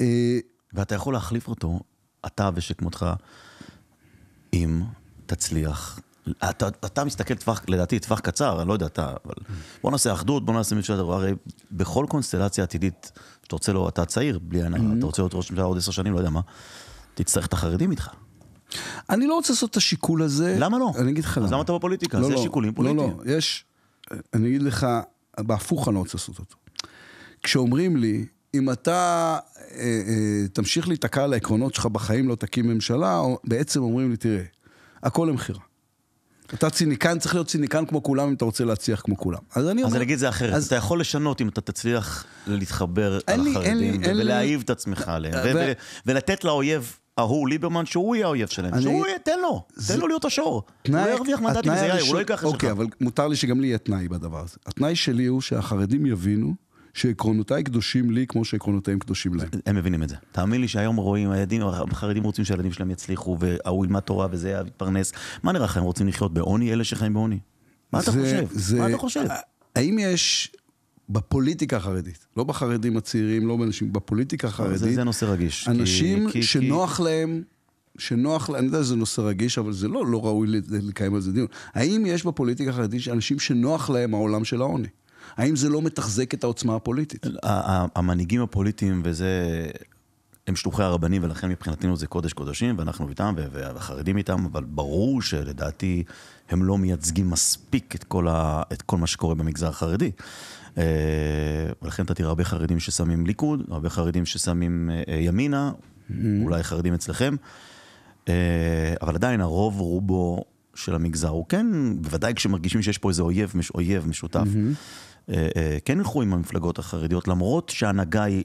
S2: אה, ואתה יכול להחליף אותו, אתה ושכמותך, אם תצליח. אתה, אתה מסתכל טווח, לדעתי, טווח קצר, אני לא יודע אתה, אבל בוא נעשה אחדות, בוא נעשה מישהו, הרי בכל קונסטלציה עתידית, אתה רוצה לו, אתה צעיר, בלי עיניים, אתה רוצה להיות ראש ממשלה עוד עשר שנים, לא יודע מה, תצטרך את החרדים איתך.
S1: אני לא רוצה לעשות את השיקול הזה.
S2: למה לא?
S1: אני אגיד לך למה.
S2: אז למה אתה בפוליטיקה? לא, זה לא, שיקולים פוליטיים.
S1: לא, לא, יש, אני אגיד לך, בהפוך אני לא רוצה לעשות אותו. כשאומרים לי, אם אתה אה, אה, תמשיך להיתקע על העקרונות שלך בחיים, לא תקים ממשלה, בעצם אומרים לי, תראה, הכל למכירה. אתה ציניקן, צריך להיות ציניקן כמו כולם אם אתה רוצה להצליח כמו כולם.
S2: אז אני אומר... אז אני אגיד את זה אחרת, אז... אתה יכול לשנות אם אתה תצליח להתחבר על החרדים, ולהעיב את עצמך עליהם, ולתת לאויב ההוא ליברמן, שהוא יהיה האויב שלהם. שהוא יהיה, תן לו, תן לו להיות השור. הוא לא ירוויח מנדטים, זה יאיר, הוא לא ייקח את שלך.
S1: אוקיי, אבל מותר לי שגם לי יהיה תנאי בדבר הזה. התנאי שלי הוא שהחרדים יבינו שעקרונותיי קדושים לי כמו שעקרונותיהם קדושים להם.
S2: הם מבינים את זה. תאמין לי שהיום רואים, הילדים, החרדים רוצים שהילדים שלהם יצליחו, וההוא ילמד תורה וזה יתפרנס. מה נראה לך, הם רוצים לחיות בעוני, אלה שחיים בעוני? מה אתה חושב? מה אתה חושב?
S1: האם יש בפוליטיקה החרדית, לא בחרדים הצעירים, לא באנשים, בפוליטיקה החרדית.
S2: זה, זה נושא רגיש.
S1: אנשים כי, שנוח כי... להם, שנוח להם, אני יודע שזה נושא רגיש, אבל זה לא, לא ראוי לקיים על זה דיון. האם יש בפוליטיקה החרדית אנשים שנוח להם העולם של העוני? האם זה לא מתחזק את העוצמה הפוליטית?
S2: המנהיגים הפוליטיים, וזה... הם שלוחי הרבנים, ולכן מבחינתנו זה קודש קודשים, ואנחנו איתם, והחרדים איתם, אבל ברור שלדעתי הם לא מייצגים מספיק את כל, ה, את כל מה שקורה במגזר החרדי. אה, ולכן אתה תראה הרבה חרדים ששמים ליכוד, הרבה חרדים ששמים אה, ימינה, mm-hmm. אולי חרדים אצלכם, אה, אבל עדיין הרוב רובו של המגזר הוא כן, בוודאי כשמרגישים שיש פה איזה אויב, אויב משותף, mm-hmm. כן ילכו עם המפלגות החרדיות, למרות שההנהגה היא...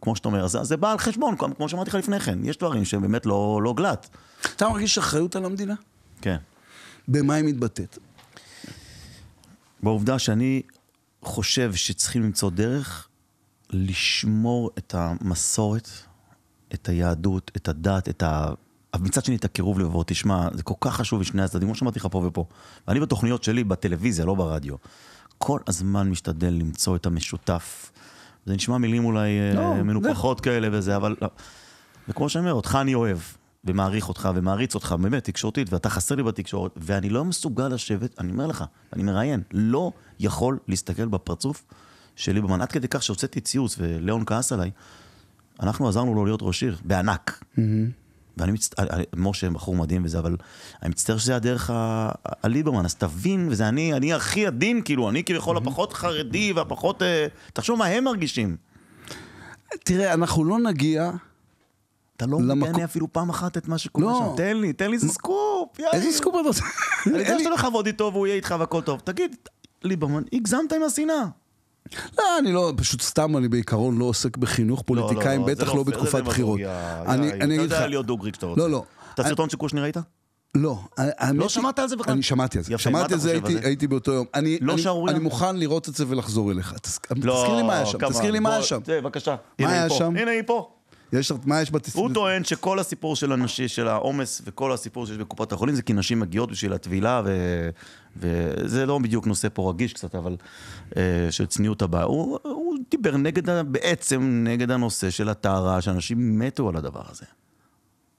S2: כמו שאתה אומר, זה, זה בא על חשבון, כמו שאמרתי לך לפני כן, יש דברים שבאמת לא, לא גלת.
S1: אתה מרגיש אחריות על המדינה?
S2: כן.
S1: במה היא מתבטאת?
S2: בעובדה שאני חושב שצריכים למצוא דרך לשמור את המסורת, את היהדות, את הדת, את ה... מצד שני, את הקירוב לבבות. תשמע, זה כל כך חשוב לשני הצדדים, כמו שאמרתי לך פה ופה. ואני בתוכניות שלי, בטלוויזיה, לא ברדיו, כל הזמן משתדל למצוא את המשותף. זה נשמע מילים אולי אה, לא, מנופחות זה... כאלה וזה, אבל... לא. וכמו שאני אומר, אותך אני אוהב. ומעריך אותך ומעריץ אותך, באמת, תקשורתית, ואתה חסר לי בתקשורת, ואני לא מסוגל לשבת, אני אומר לך, אני מראיין, לא יכול להסתכל בפרצוף של ליברמן, עד כדי כך שהוצאתי ציוץ וליאון כעס עליי, אנחנו עזרנו לו להיות ראש עיר, בענק. Mm-hmm. ואני מצטער, משה בחור מדהים וזה, אבל אני מצטער שזה הדרך הליברמן, אז תבין, וזה אני, אני הכי עדין, כאילו, אני כביכול. הפחות חרדי והפחות... אה, תחשוב מה הם מרגישים.
S1: תראה, אנחנו לא נגיע
S2: אתה לא למק... אפילו פעם אחת את מה שקורה לא. שם. תן לי, תן לי איזה סקופ,
S1: יאללה. איזה סקופ אתה עושה?
S2: אני יודע שאתה הולך לעבוד איתו והוא יהיה איתך והכל טוב. תגיד, ליברמן, הגזמת עם השנאה.
S1: לא, אני לא, פשוט סתם, אני בעיקרון לא עוסק בחינוך לא, לא, פוליטיקאים, לא, בטח לא בתקופת בחירות.
S2: אני אגיד לך... אתה יודע להיות דוגרי כשאתה רוצה.
S1: לא, לא.
S2: אתה סרטון שקושניר ראית?
S1: לא.
S2: לא שמעת על זה בכלל?
S1: אני שמעתי על זה. שמעתי על זה, הייתי באותו יום. לא? אני מוכן לראות את זה ולחזור אליך. תזכיר לי מה היה שם. תזכיר לי מה היה שם.
S2: בבקשה.
S1: מה היה שם?
S2: הנה היא פה.
S1: יש, מה יש בתסריט?
S2: הוא טוען שכל הסיפור של הנשים, של העומס וכל הסיפור שיש בקופת החולים זה כי נשים מגיעות בשביל הטבילה, ו... וזה לא בדיוק נושא פה רגיש קצת, אבל אה, של צניעות הבאה. הוא, הוא דיבר נגד, בעצם נגד הנושא של הטהרה, שאנשים מתו על הדבר הזה.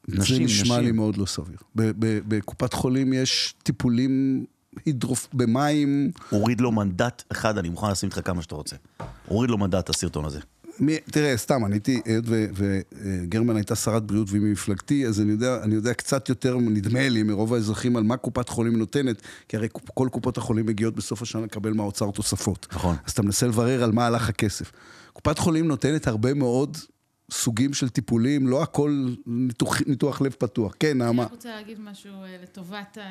S1: זה
S2: נשים,
S1: נשמע
S2: נשים.
S1: לי מאוד לא סביר. בקופת חולים יש טיפולים הידרופ... במים.
S2: הוריד לו מנדט אחד, אני מוכן לשים איתך כמה שאתה רוצה. הוריד לו מנדט הסרטון הזה.
S1: מי, תראה, סתם, אני הייתי, היות וגרמן הייתה שרת בריאות והיא ממפלגתי, אז אני יודע, אני יודע קצת יותר, נדמה לי, מרוב האזרחים על מה קופת חולים נותנת, כי הרי כל קופות החולים מגיעות בסוף השנה לקבל מהאוצר תוספות.
S2: נכון.
S1: אז אתה מנסה לברר על מה הלך הכסף. קופת חולים נותנת הרבה מאוד סוגים של טיפולים, לא הכל ניתוח, ניתוח לב פתוח. כן,
S3: אני
S1: נעמה.
S3: רק רוצה להגיד משהו אה, לטובת אה,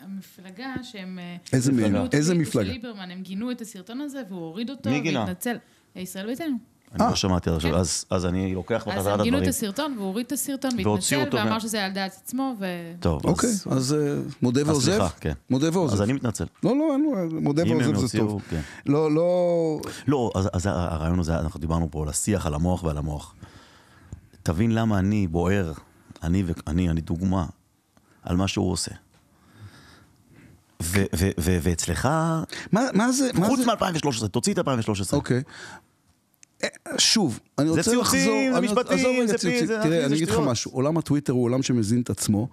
S3: המפלגה, שהם... אה,
S1: איזה מפלגה? איזה מפלגה?
S3: ליברמן, הם גינו את הסרטון הזה והוא הוריד אותו
S2: מי גינה?
S3: והתנצל. אה, ישראל ביתנו.
S2: אני
S1: אה.
S2: לא שמעתי עד עכשיו,
S3: כן.
S2: אז, אז אני לוקח
S3: אז
S2: בחזרה את
S3: הם גינו את
S2: הדברים.
S3: הסרטון והוא הוריד את הסרטון והתנצל
S2: אותו
S3: ואמר שזה היה על דעת עצמו ו...
S2: טוב,
S1: אוקיי,
S2: אז,
S1: אז אה, מודה
S2: אז
S1: ועוזב.
S2: סליחה, כן.
S1: מודה ועוזב.
S2: אז אני מתנצל.
S1: לא, לא, מודה ועוזב זה טוב.
S2: כן.
S1: לא, לא...
S2: לא, אז, אז הרעיון הזה, אנחנו דיברנו פה על השיח, על המוח ועל המוח. תבין למה אני בוער, אני ואני, אני דוגמה, על מה שהוא עושה. ו- ו- ו- ואצלך,
S1: מה, מה זה? מה
S2: חוץ
S1: זה?
S2: מ-2013, תוציא את 2013.
S1: אוקיי. שוב, אני רוצה
S2: ציוצים,
S1: לחזור...
S2: זה משפטים,
S1: רגע
S2: זה
S1: ציוצים.
S2: זה- אחי,
S1: תראה, אני אגיד לך. משהו. עולם הטוויטר הוא עולם שמזין את עצמו.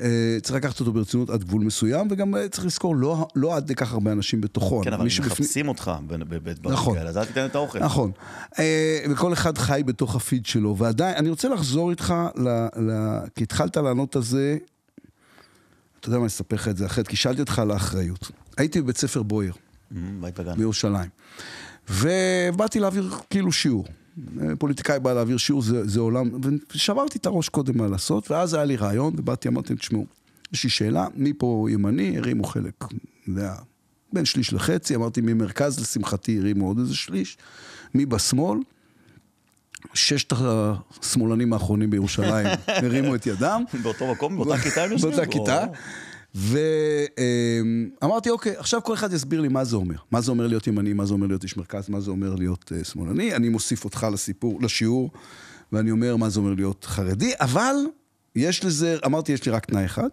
S1: אה, צריך לקחת אותו ברצינות עד גבול מסוים, וגם אה, צריך לזכור, לא- לא עד כך הרבה אנשים בתוכו.
S2: כן, אבל מחפשים אותך ב- ב- ב- בדברים
S1: נכון.
S2: אז אל תיתן את האוכל.
S1: נכון. אה, וכל אחד חי בתוך הפיד שלו, ועדיין, אני רוצה לחזור איתך, ל, ל, כי התחלת לענות על זה, אתה יודע מה, אני אספר לך את זה אחרת, כי שאלתי אותך על האחריות. הייתי בבית ספר בויר,
S2: בגן.
S1: בירושלים, ובאתי להעביר כאילו שיעור. פוליטיקאי בא להעביר שיעור, זה, זה עולם, ושברתי את הראש קודם מה לעשות, ואז היה לי רעיון, ובאתי, אמרתי, תשמעו, יש לי שאלה, מי פה ימני, הרימו חלק, זה היה בין שליש לחצי, אמרתי, ממרכז לשמחתי הרימו עוד איזה שליש, מי בשמאל, ששת השמאלנים האחרונים בירושלים <laughs> הרימו את ידם.
S2: באותו מקום, באותה כיתה הם יושבים?
S1: באותה כיתה. ואמרתי, אוקיי, עכשיו כל אחד יסביר לי מה זה אומר. מה זה אומר להיות ימני, מה זה אומר להיות איש מרכז, מה זה אומר להיות uh, שמאלני. אני מוסיף אותך לסיפור, לשיעור, ואני אומר מה זה אומר להיות חרדי, אבל יש לזה, אמרתי, יש לי רק תנאי אחד.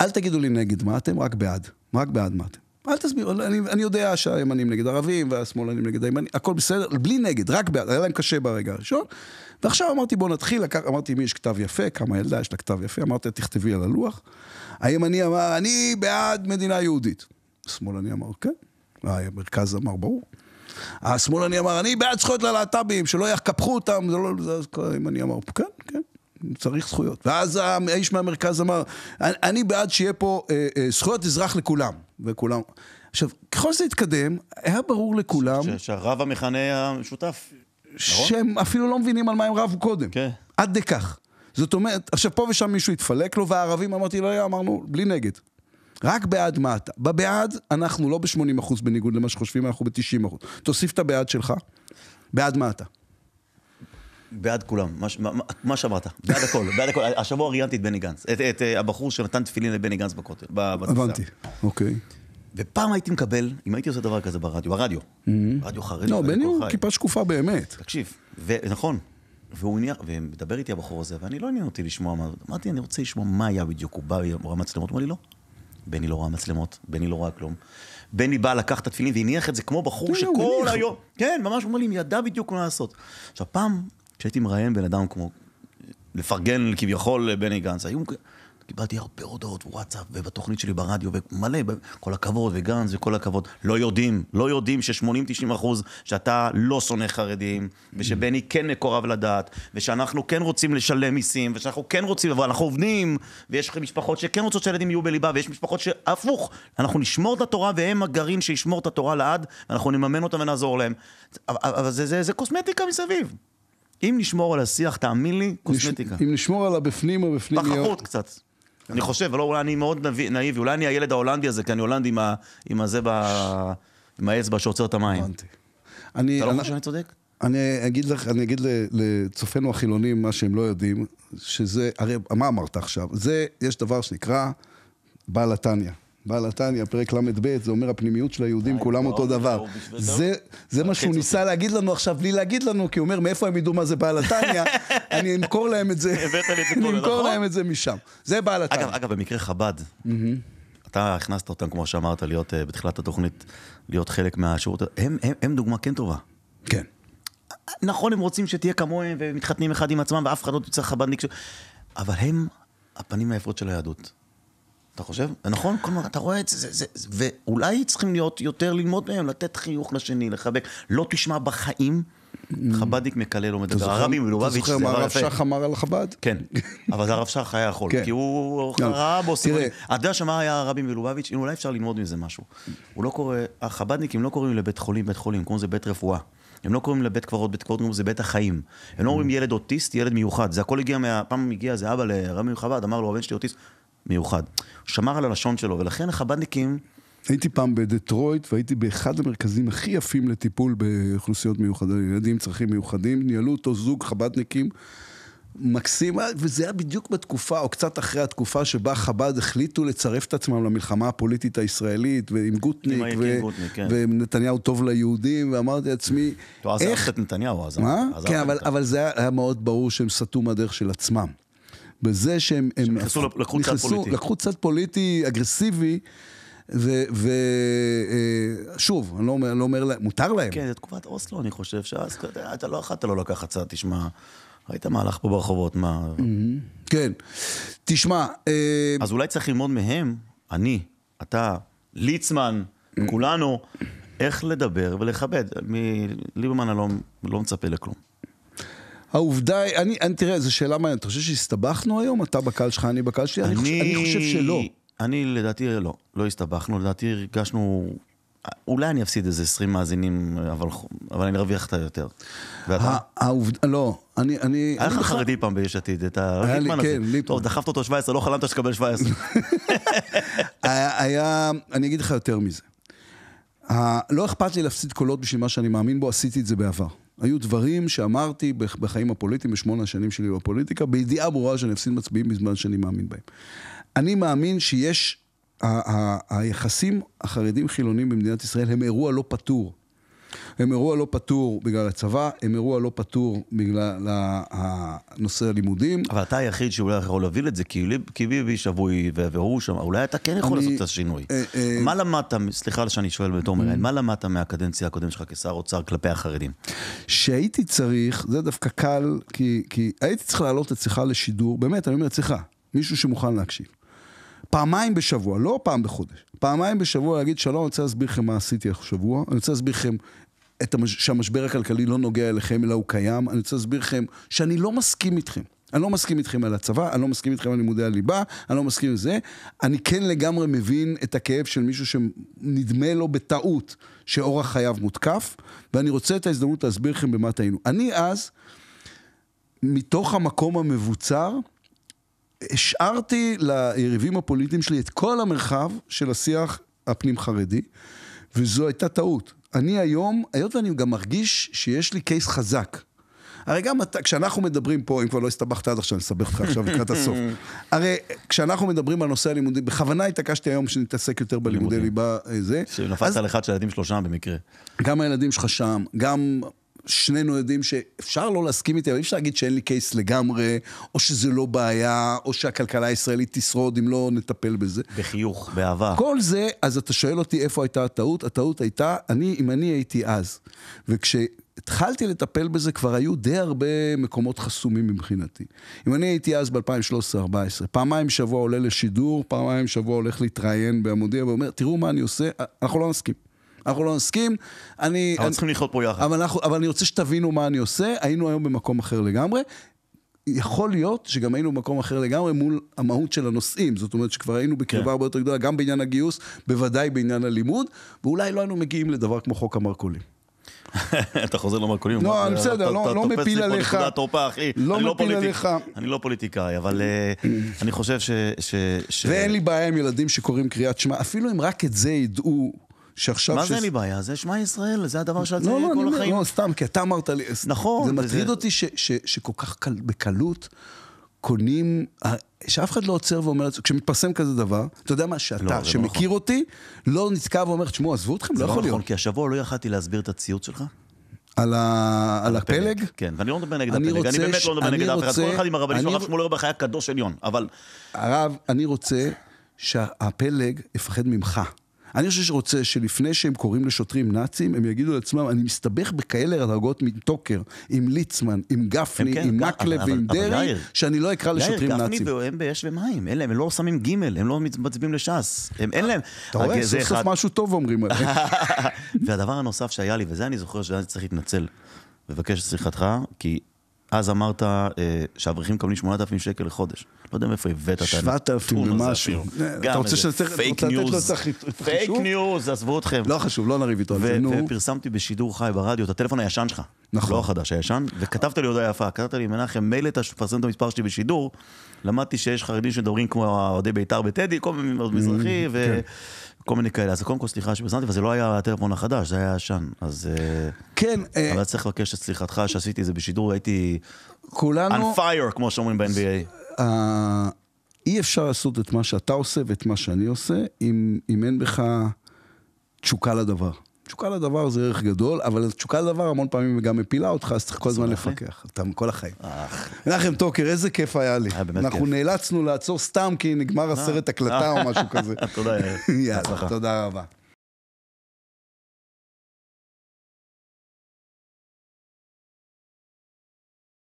S1: אל תגידו לי נגד מה אתם, רק בעד. רק בעד מה אתם. אל תסבירו, אני, אני יודע שהימנים נגד ערבים והשמאלנים נגד הימנים, הכל בסדר, בלי נגד, רק בעד, היה להם קשה ברגע הראשון. ועכשיו אמרתי בוא נתחיל, לקח, אמרתי מי יש כתב יפה, כמה ילדה יש לה כתב יפה, אמרתי תכתבי על הלוח. הימני אמר, אני בעד מדינה יהודית. השמאלני אמר, כן. המרכז אמר, ברור. השמאלני אמר, אני בעד זכויות ללהט"בים, שלא יקפחו אותם, זה לא... זה, הימני אמר, כן, כן. צריך זכויות. ואז האיש מהמרכז אמר, אני בעד שיהיה פה אה, אה, זכויות אזרח לכולם. וכולם... עכשיו, ככל שזה התקדם, היה ברור לכולם
S2: שהרב המכנה המשותף.
S1: שהם אפילו לא מבינים על מה הם רבו קודם.
S2: כן.
S1: עד די כך. זאת אומרת, עכשיו פה ושם מישהו התפלק לו, והערבים אמרתי, לא, אמרנו, בלי נגד. רק בעד מה אתה. בבעד, אנחנו לא ב-80% בניגוד למה שחושבים, אנחנו ב-90%. תוסיף את הבעד שלך, בעד מה אתה.
S2: בעד כולם, מה מה- מה- שאמרת, בעד הכל, בעד הכל. השבוע ראיינתי את בני גנץ, את- את אה, הבחור שנתן תפילין לבני גנץ בכותל, בטיסה.
S1: הבנתי, אוקיי.
S2: ופעם הייתי מקבל, אם הייתי עושה דבר כזה ברדיו, ברדיו, רדיו חרדי,
S1: לא, בני הוא. כיפה שקופה באמת.
S2: תקשיב, ונכון, והוא הניח, ומדבר איתי הבחור הזה, ואני לא עניין אותי לשמוע מה, אמרתי, אני רוצה לשמוע מה היה בדיוק, הוא בא, הוא ראה מצלמות, הוא אמר לי, לא. בני לא ראה מצלמות, בני לא ראה כלום. בני בא, לקח את התפילין והניח את זה כמו בחור
S1: כן,
S2: שכל. היום, כן, ממש, הוא אומר לי, ידע בדיוק מה לעשות. עכשיו, פעם, כשהייתי מראיין בן אדם כמו, לפרגן כביכול לבני גנץ, היו, קיבלתי הרבה הודעות וואטסאפ, ובתוכנית שלי ברדיו, ומלא, כל הכבוד, וגנץ וכל הכבוד. לא יודעים, לא יודעים ש-80-90 אחוז שאתה לא שונא חרדים, ושבני כן מקורב לדת, ושאנחנו כן רוצים לשלם מיסים, ושאנחנו כן רוצים, אבל אנחנו עובדים, ויש משפחות שכן רוצות שהילדים יהיו בליבה, ויש משפחות שהפוך, אנחנו נשמור את התורה, והם הגרעין שישמור את התורה לעד, ואנחנו נממן אותם ונעזור להם. אבל, אבל זה, זה, זה קוסמטיקה מסביב. אם נשמור על השיח, תאמין לי, קוסמטיקה.
S1: אם נשמור על הבפנים, הבפנים יהיה...
S2: פחחות קצת. אני חושב, לא, אולי אני מאוד נאיבי- אולי אני הילד ההולנדי הזה, כי אני הולנדי עם ה- עם הזה, ב- עם האצבע שעוצר את המים.
S1: הבנתי. אני,
S2: אתה לא חושב שאני צודק?
S1: אני אגיד לך, אני אגיד לצופינו החילונים מה שהם לא יודעים, שזה, הרי מה אמרת עכשיו? זה, יש דבר שנקרא בעל התניא. בעל התניא, פרק ל"ב, זה אומר הפנימיות של היהודים,
S2: די,
S1: כולם
S2: טוב,
S1: אותו דבר.
S2: טוב, בשביל
S1: זה, מה שהוא ניסה להגיד לנו עכשיו, בלי להגיד לנו, כי הוא אומר, מאיפה הם ידעו מה זה בעל התניא? <laughs> אני אמכור להם את זה, <laughs> אני אמכור
S2: נכון?
S1: להם את זה משם. זה בעל התניא.
S2: אגב, במקרה חב"ד, אתה הכנסת אותם, כמו שאמרת, להיות אה, בתחילת התוכנית, להיות חלק מהשירות, הם, דוגמה כן טובה.
S1: כן.
S2: נכון, הם רוצים שתהיה כמוהם, והם מתחתנים אחד עם עצמם, ואף אחד לא יוצא חב"דניק. אבל הם הפנים היפות של היהדות. אתה חושב? נכון? כל מה, אתה רואה את זה, זה, זה, זה, ואולי צריכים להיות יותר ללמוד מהם, לתת חיוך לשני, לחבק. לא תשמע בחיים, חב"דניק מקלל או מדבר. הרבי
S1: אתה זוכר
S2: זה
S1: מה הרב. שך אמר על חב"ד?
S2: כן, <laughs> אבל זה הרב שך היה יכול,
S1: כן.
S2: כי הוא. ראה בו סימנים. אתה יודע שמה היה הרבי מלובביץ'? אולי אפשר ללמוד מזה משהו. הוא לא קורא, החב"דניקים לא קוראים לבית חולים בית חולים, קוראים לזה בית רפואה. הם לא קוראים לבית קברות בית קברות, קוראים לזה בית החיים. הם לא אומרים ילד אוטיסט, ילד מיוחד. זה הכל הגיע מה... פעם הגיע איזה אבא לרבי מחב"ד, אמר לו, הבן שלי אוטיסט, מיוחד. שמר על הלשון שלו, ולכן החב"דניקים,
S1: הייתי פעם בדטרויט והייתי באחד המרכזים הכי יפים לטיפול באוכלוסיות מיוחדות, ילדים עם צרכים מיוחדים, ניהלו אותו זוג חב"דניקים מקסים, וזה היה בדיוק בתקופה, או קצת אחרי התקופה שבה חב"ד החליטו לצרף את עצמם למלחמה הפוליטית הישראלית, ועם גוטניק, ו-
S2: גוטניק, כן.
S1: ונתניהו טוב ליהודים, ואמרתי לעצמי,
S2: לא, אז
S1: איך...
S2: אהבת את נתניהו, אז
S1: מה? כן, אבל. אבל זה היה מאוד ברור שהם סטו מהדרך של עצמם. בזה שהם... הם
S2: נכנסו, לקחו צד פוליטי.
S1: לקחו צד פוליטי אגרסיבי, ושוב, אני לא אומר, לא אומר להם, מותר להם.
S2: כן, זה תקופת אוסלו, אני חושב, שאז אתה לא יכולת לא לקחת צד, תשמע, ראית מהלך פה ברחובות, מה...
S1: כן. תשמע, אה,
S2: אז אולי צריך ללמוד מהם, אני, אתה, ליצמן, כולנו, איך לדבר ולכבד. מליברמן אני לא, לא מצפה לכלום.
S1: העובדה היא, אני, אני, תראה, זו שאלה מעניינת. אתה חושב שהסתבכנו היום? אתה בקהל שלך, אני בקהל שלי? אני, חושב, אני חושב שלא.
S2: אני לדעתי לא, לא הסתבכנו, לדעתי הרגשנו... אולי אני אפסיד איזה 20 מאזינים, אבל, אבל אני ארוויח את היותר. ואתה?
S1: העובדה, לא, אני, אני...
S2: היה
S1: אני
S2: לך חרדי פעם ביש עתיד, את הליפמן הזה.
S1: כן, ליפמן.
S2: טוב, דחפת אותו 17, לא חלמת שתקבל 17. <laughs>
S1: היה, היה, אני אגיד לך יותר מזה. לא אכפת לי להפסיד קולות בשביל מה שאני מאמין בו, עשיתי את זה בעבר. היו דברים שאמרתי בח- בחיים הפוליטיים, בשמונה השנים שלי בפוליטיקה, בידיעה ברורה שאני אפסיד מצביעים בזמן שאני מאמין בהם. אני מאמין שיש, ה- ה- היחסים החרדים-חילונים במדינת ישראל הם אירוע לא פתור. הם אירוע לא פתור בגלל הצבא, הם אירוע לא פתור בגלל הנושא הלימודים.
S2: אבל אתה היחיד שאולי יכול להוביל את זה, כי ביבי שבוי והוא שם, אולי אתה כן יכול
S1: אני-
S2: לעשות את השינוי.
S1: אה, אה,
S2: מה למדת, סליחה שאני שואל בתור מראיין, מה למדת מהקדנציה הקודמת שלך כשר אוצר כלפי החרדים?
S1: שהייתי צריך, זה דווקא קל, כי, כי הייתי צריך להעלות אצלך לשידור, באמת, אני אומר אצלך, מישהו שמוכן להקשיב. פעמיים בשבוע, לא פעם בחודש, פעמיים בשבוע להגיד, שלום, אני רוצה להסביר לכם מה עשיתי השבוע, אני רוצה להסביר לכם את המש... שהמשבר הכלכלי לא נוגע אליכם, אלא הוא קיים, אני רוצה להסביר לכם שאני לא מסכים איתכם. אני לא מסכים איתכם על הצבא, אני לא מסכים איתכם על לימודי הליבה, אני לא מסכים עם זה. אני כן לגמרי מבין את הכאב של מישהו שנדמה לו בטעות שאורח חייו מותקף, ואני רוצה את ההזדמנות להסביר לכם במה טעינו. אני אז, מתוך המקום המבוצר, השארתי ליריבים הפוליטיים שלי את כל המרחב של השיח הפנים-חרדי, וזו הייתה טעות. אני היום, היות ואני גם מרגיש שיש לי קייס חזק. הרי גם אתה, כשאנחנו מדברים פה, אם כבר לא הסתבכת עד עכשיו, אני אסבך אותך עכשיו לקראת הסוף. <laughs> הרי כשאנחנו מדברים על נושא הלימודים, בכוונה התעקשתי היום שנתעסק יותר בלימודי ליבה, אה, זה.
S2: שנפלת על אחד שהילדים שלו שם במקרה.
S1: גם הילדים שלך שם, גם שנינו יודעים שאפשר לא להסכים איתי, אבל אי אפשר להגיד שאין לי קייס לגמרי, או שזה לא בעיה, או שהכלכלה הישראלית תשרוד אם לא נטפל בזה.
S2: בחיוך, באהבה.
S1: כל זה, אז אתה שואל אותי איפה הייתה הטעות? הטעות הייתה, אני, אם אני הייתי אז, וכשהתחלתי לטפל בזה כבר היו די הרבה מקומות חסומים מבחינתי. אם אני הייתי אז ב-2013-2014, פעמיים בשבוע עולה לשידור, פעמיים בשבוע הולך להתראיין בעמודי, ואומר, תראו מה אני עושה, אנחנו לא נסכים. אנחנו לא נסכים, אני...
S2: אבל
S1: אני-
S2: צריכים לחיות פה יחד.
S1: אבל, אנחנו, אבל אני רוצה שתבינו מה אני עושה, היינו היום במקום אחר לגמרי. יכול להיות שגם היינו במקום אחר לגמרי מול המהות של הנושאים. זאת אומרת שכבר היינו בקרבה
S2: כן.
S1: הרבה יותר גדולה, גם בעניין הגיוס, בוודאי בעניין הלימוד, ואולי לא היינו מגיעים לדבר כמו חוק המרכולים. <laughs>
S2: אתה חוזר למרכולים.
S1: לא,
S2: אתה-
S1: בסדר,
S2: אתה-
S1: לא-
S2: אתה
S1: לא
S2: תופס לי
S1: מפיל
S2: פה
S1: עליך.
S2: נקודת תורפה, אחי.
S1: לא
S2: אני
S1: מפיל עליך.
S2: אני לא פוליטיקאי, אבל אה, אני חושב ש-
S1: ואין לי בעיה עם ילדים שקוראים קריאת שמע, אפילו אם רק את זה ידעו, שעכשיו...
S2: מה זה
S1: ש-
S2: אין לי בעיה? זה שמע ישראל, זה הדבר שאת
S1: לא, לא, אני
S2: כל
S1: אומר,
S2: החיים.
S1: לא, סתם, כי אתה אמרת לי...
S2: נכון,
S1: זה
S2: וזה-
S1: מטריד אותי ש- ש- שכל כך קל, בקלות קונים, שאף אחד לא עוצר ואומר את זה, כשמתפרסם כזה דבר, אתה יודע מה,
S2: לא,
S1: שאתה,
S2: זה לא
S1: שמכיר
S2: נכון.
S1: אותי, לא נתקע ואומר, תשמעו, עזבו אתכם,
S2: זה
S1: לא
S2: לא
S1: יכול
S2: נכון,
S1: להיות.
S2: כי השבוע לא יכלתי להסביר את הציוץ שלך.
S1: על ה- על הפלג?
S2: כן, ואני לא מדבר נגד
S1: אני
S2: הפלג, אני
S1: רוצה
S2: באמת
S1: ש-
S2: לא מדבר
S1: אני
S2: נגד אף אחד. כל אחד עם הרבנים שלו,
S1: אני-
S2: הרב שמואל אורבך היה קדוש עליון, אבל...
S1: הרב, אני רוצה שהפלג יפחד ממך. אני חושב שרוצה שלפני שהם קוראים לשוטרים נאצים, הם יגידו לעצמם, אני מסתבך בכאלה דרגות מטוקר, עם ליצמן, עם גפני,
S2: הם כן,
S1: עם מקלב ועם דרעי,
S2: יאיר,
S1: שאני לא אקרא לשוטרים
S2: יאיר,
S1: נאצים.
S2: גפני והם באש ומים, אין להם, הם לא שמים גימל, הם לא מצביעים לש"ס. הם אין להם...
S1: אתה רואה,
S2: זה
S1: סוף סוף. משהו טוב אומרים עליהם. <laughs>
S2: והדבר הנוסף שהיה לי, וזה אני זוכר שאני צריך להתנצל, לבקש את סליחתך, כי אז אמרת אה, שהאברכים מקבלים 8,000 שקל לחודש. לא יודע מאיפה הבאת את
S1: 7,000
S2: הנתון הזה
S1: ומשהו.
S2: אפילו.
S1: אתה רוצה אתה לתת לו. את החיש- את
S2: פייק
S1: החישוב?
S2: ניוז, עזבו אתכם.
S1: לא חשוב, לא נריב איתו על זה, נו.
S2: ופרסמתי בשידור חי ברדיו את הטלפון הישן שלך.
S1: נכון.
S2: לא החדש, הישן. וכתבת לי הודעה יפה, כתבת לי, מנחם, מילא תפרסם את המספר שלי בשידור, למדתי שיש חרדים שמדברים כמו אוהדי בית"ר בטדי, כל מיני מזרחי, וכל מיני כאלה. אז קודם כל סליחה שפרסמתי, וזה לא היה הטלפון החדש, זה היה הישן. אז... אה,
S1: כן, אה,
S2: אבל צריך לבקש את סליחתך שעשיתי את זה בשידור, הייתי
S1: כולנו...
S2: on fire, כמו שאומרים ב-NBA.
S1: אה, אי אפשר לעשות את מה שאתה עושה ואת מה שאני עושה, אם אין בך תשוקה לדבר. תשוקה לדבר זה ערך גדול, אבל תשוקה לדבר המון פעמים גם מפילה אותך, אז צריך כל הזמן. לפקח. אתה כל החיים. מנחם טוקר, איזה כיף היה לי.
S2: היה באמת
S1: אנחנו
S2: כיף.
S1: נאלצנו לעצור סתם כי נגמר הסרט הקלטה או משהו כזה. <laughs>
S2: תודה.
S1: יאללה. תודה רבה.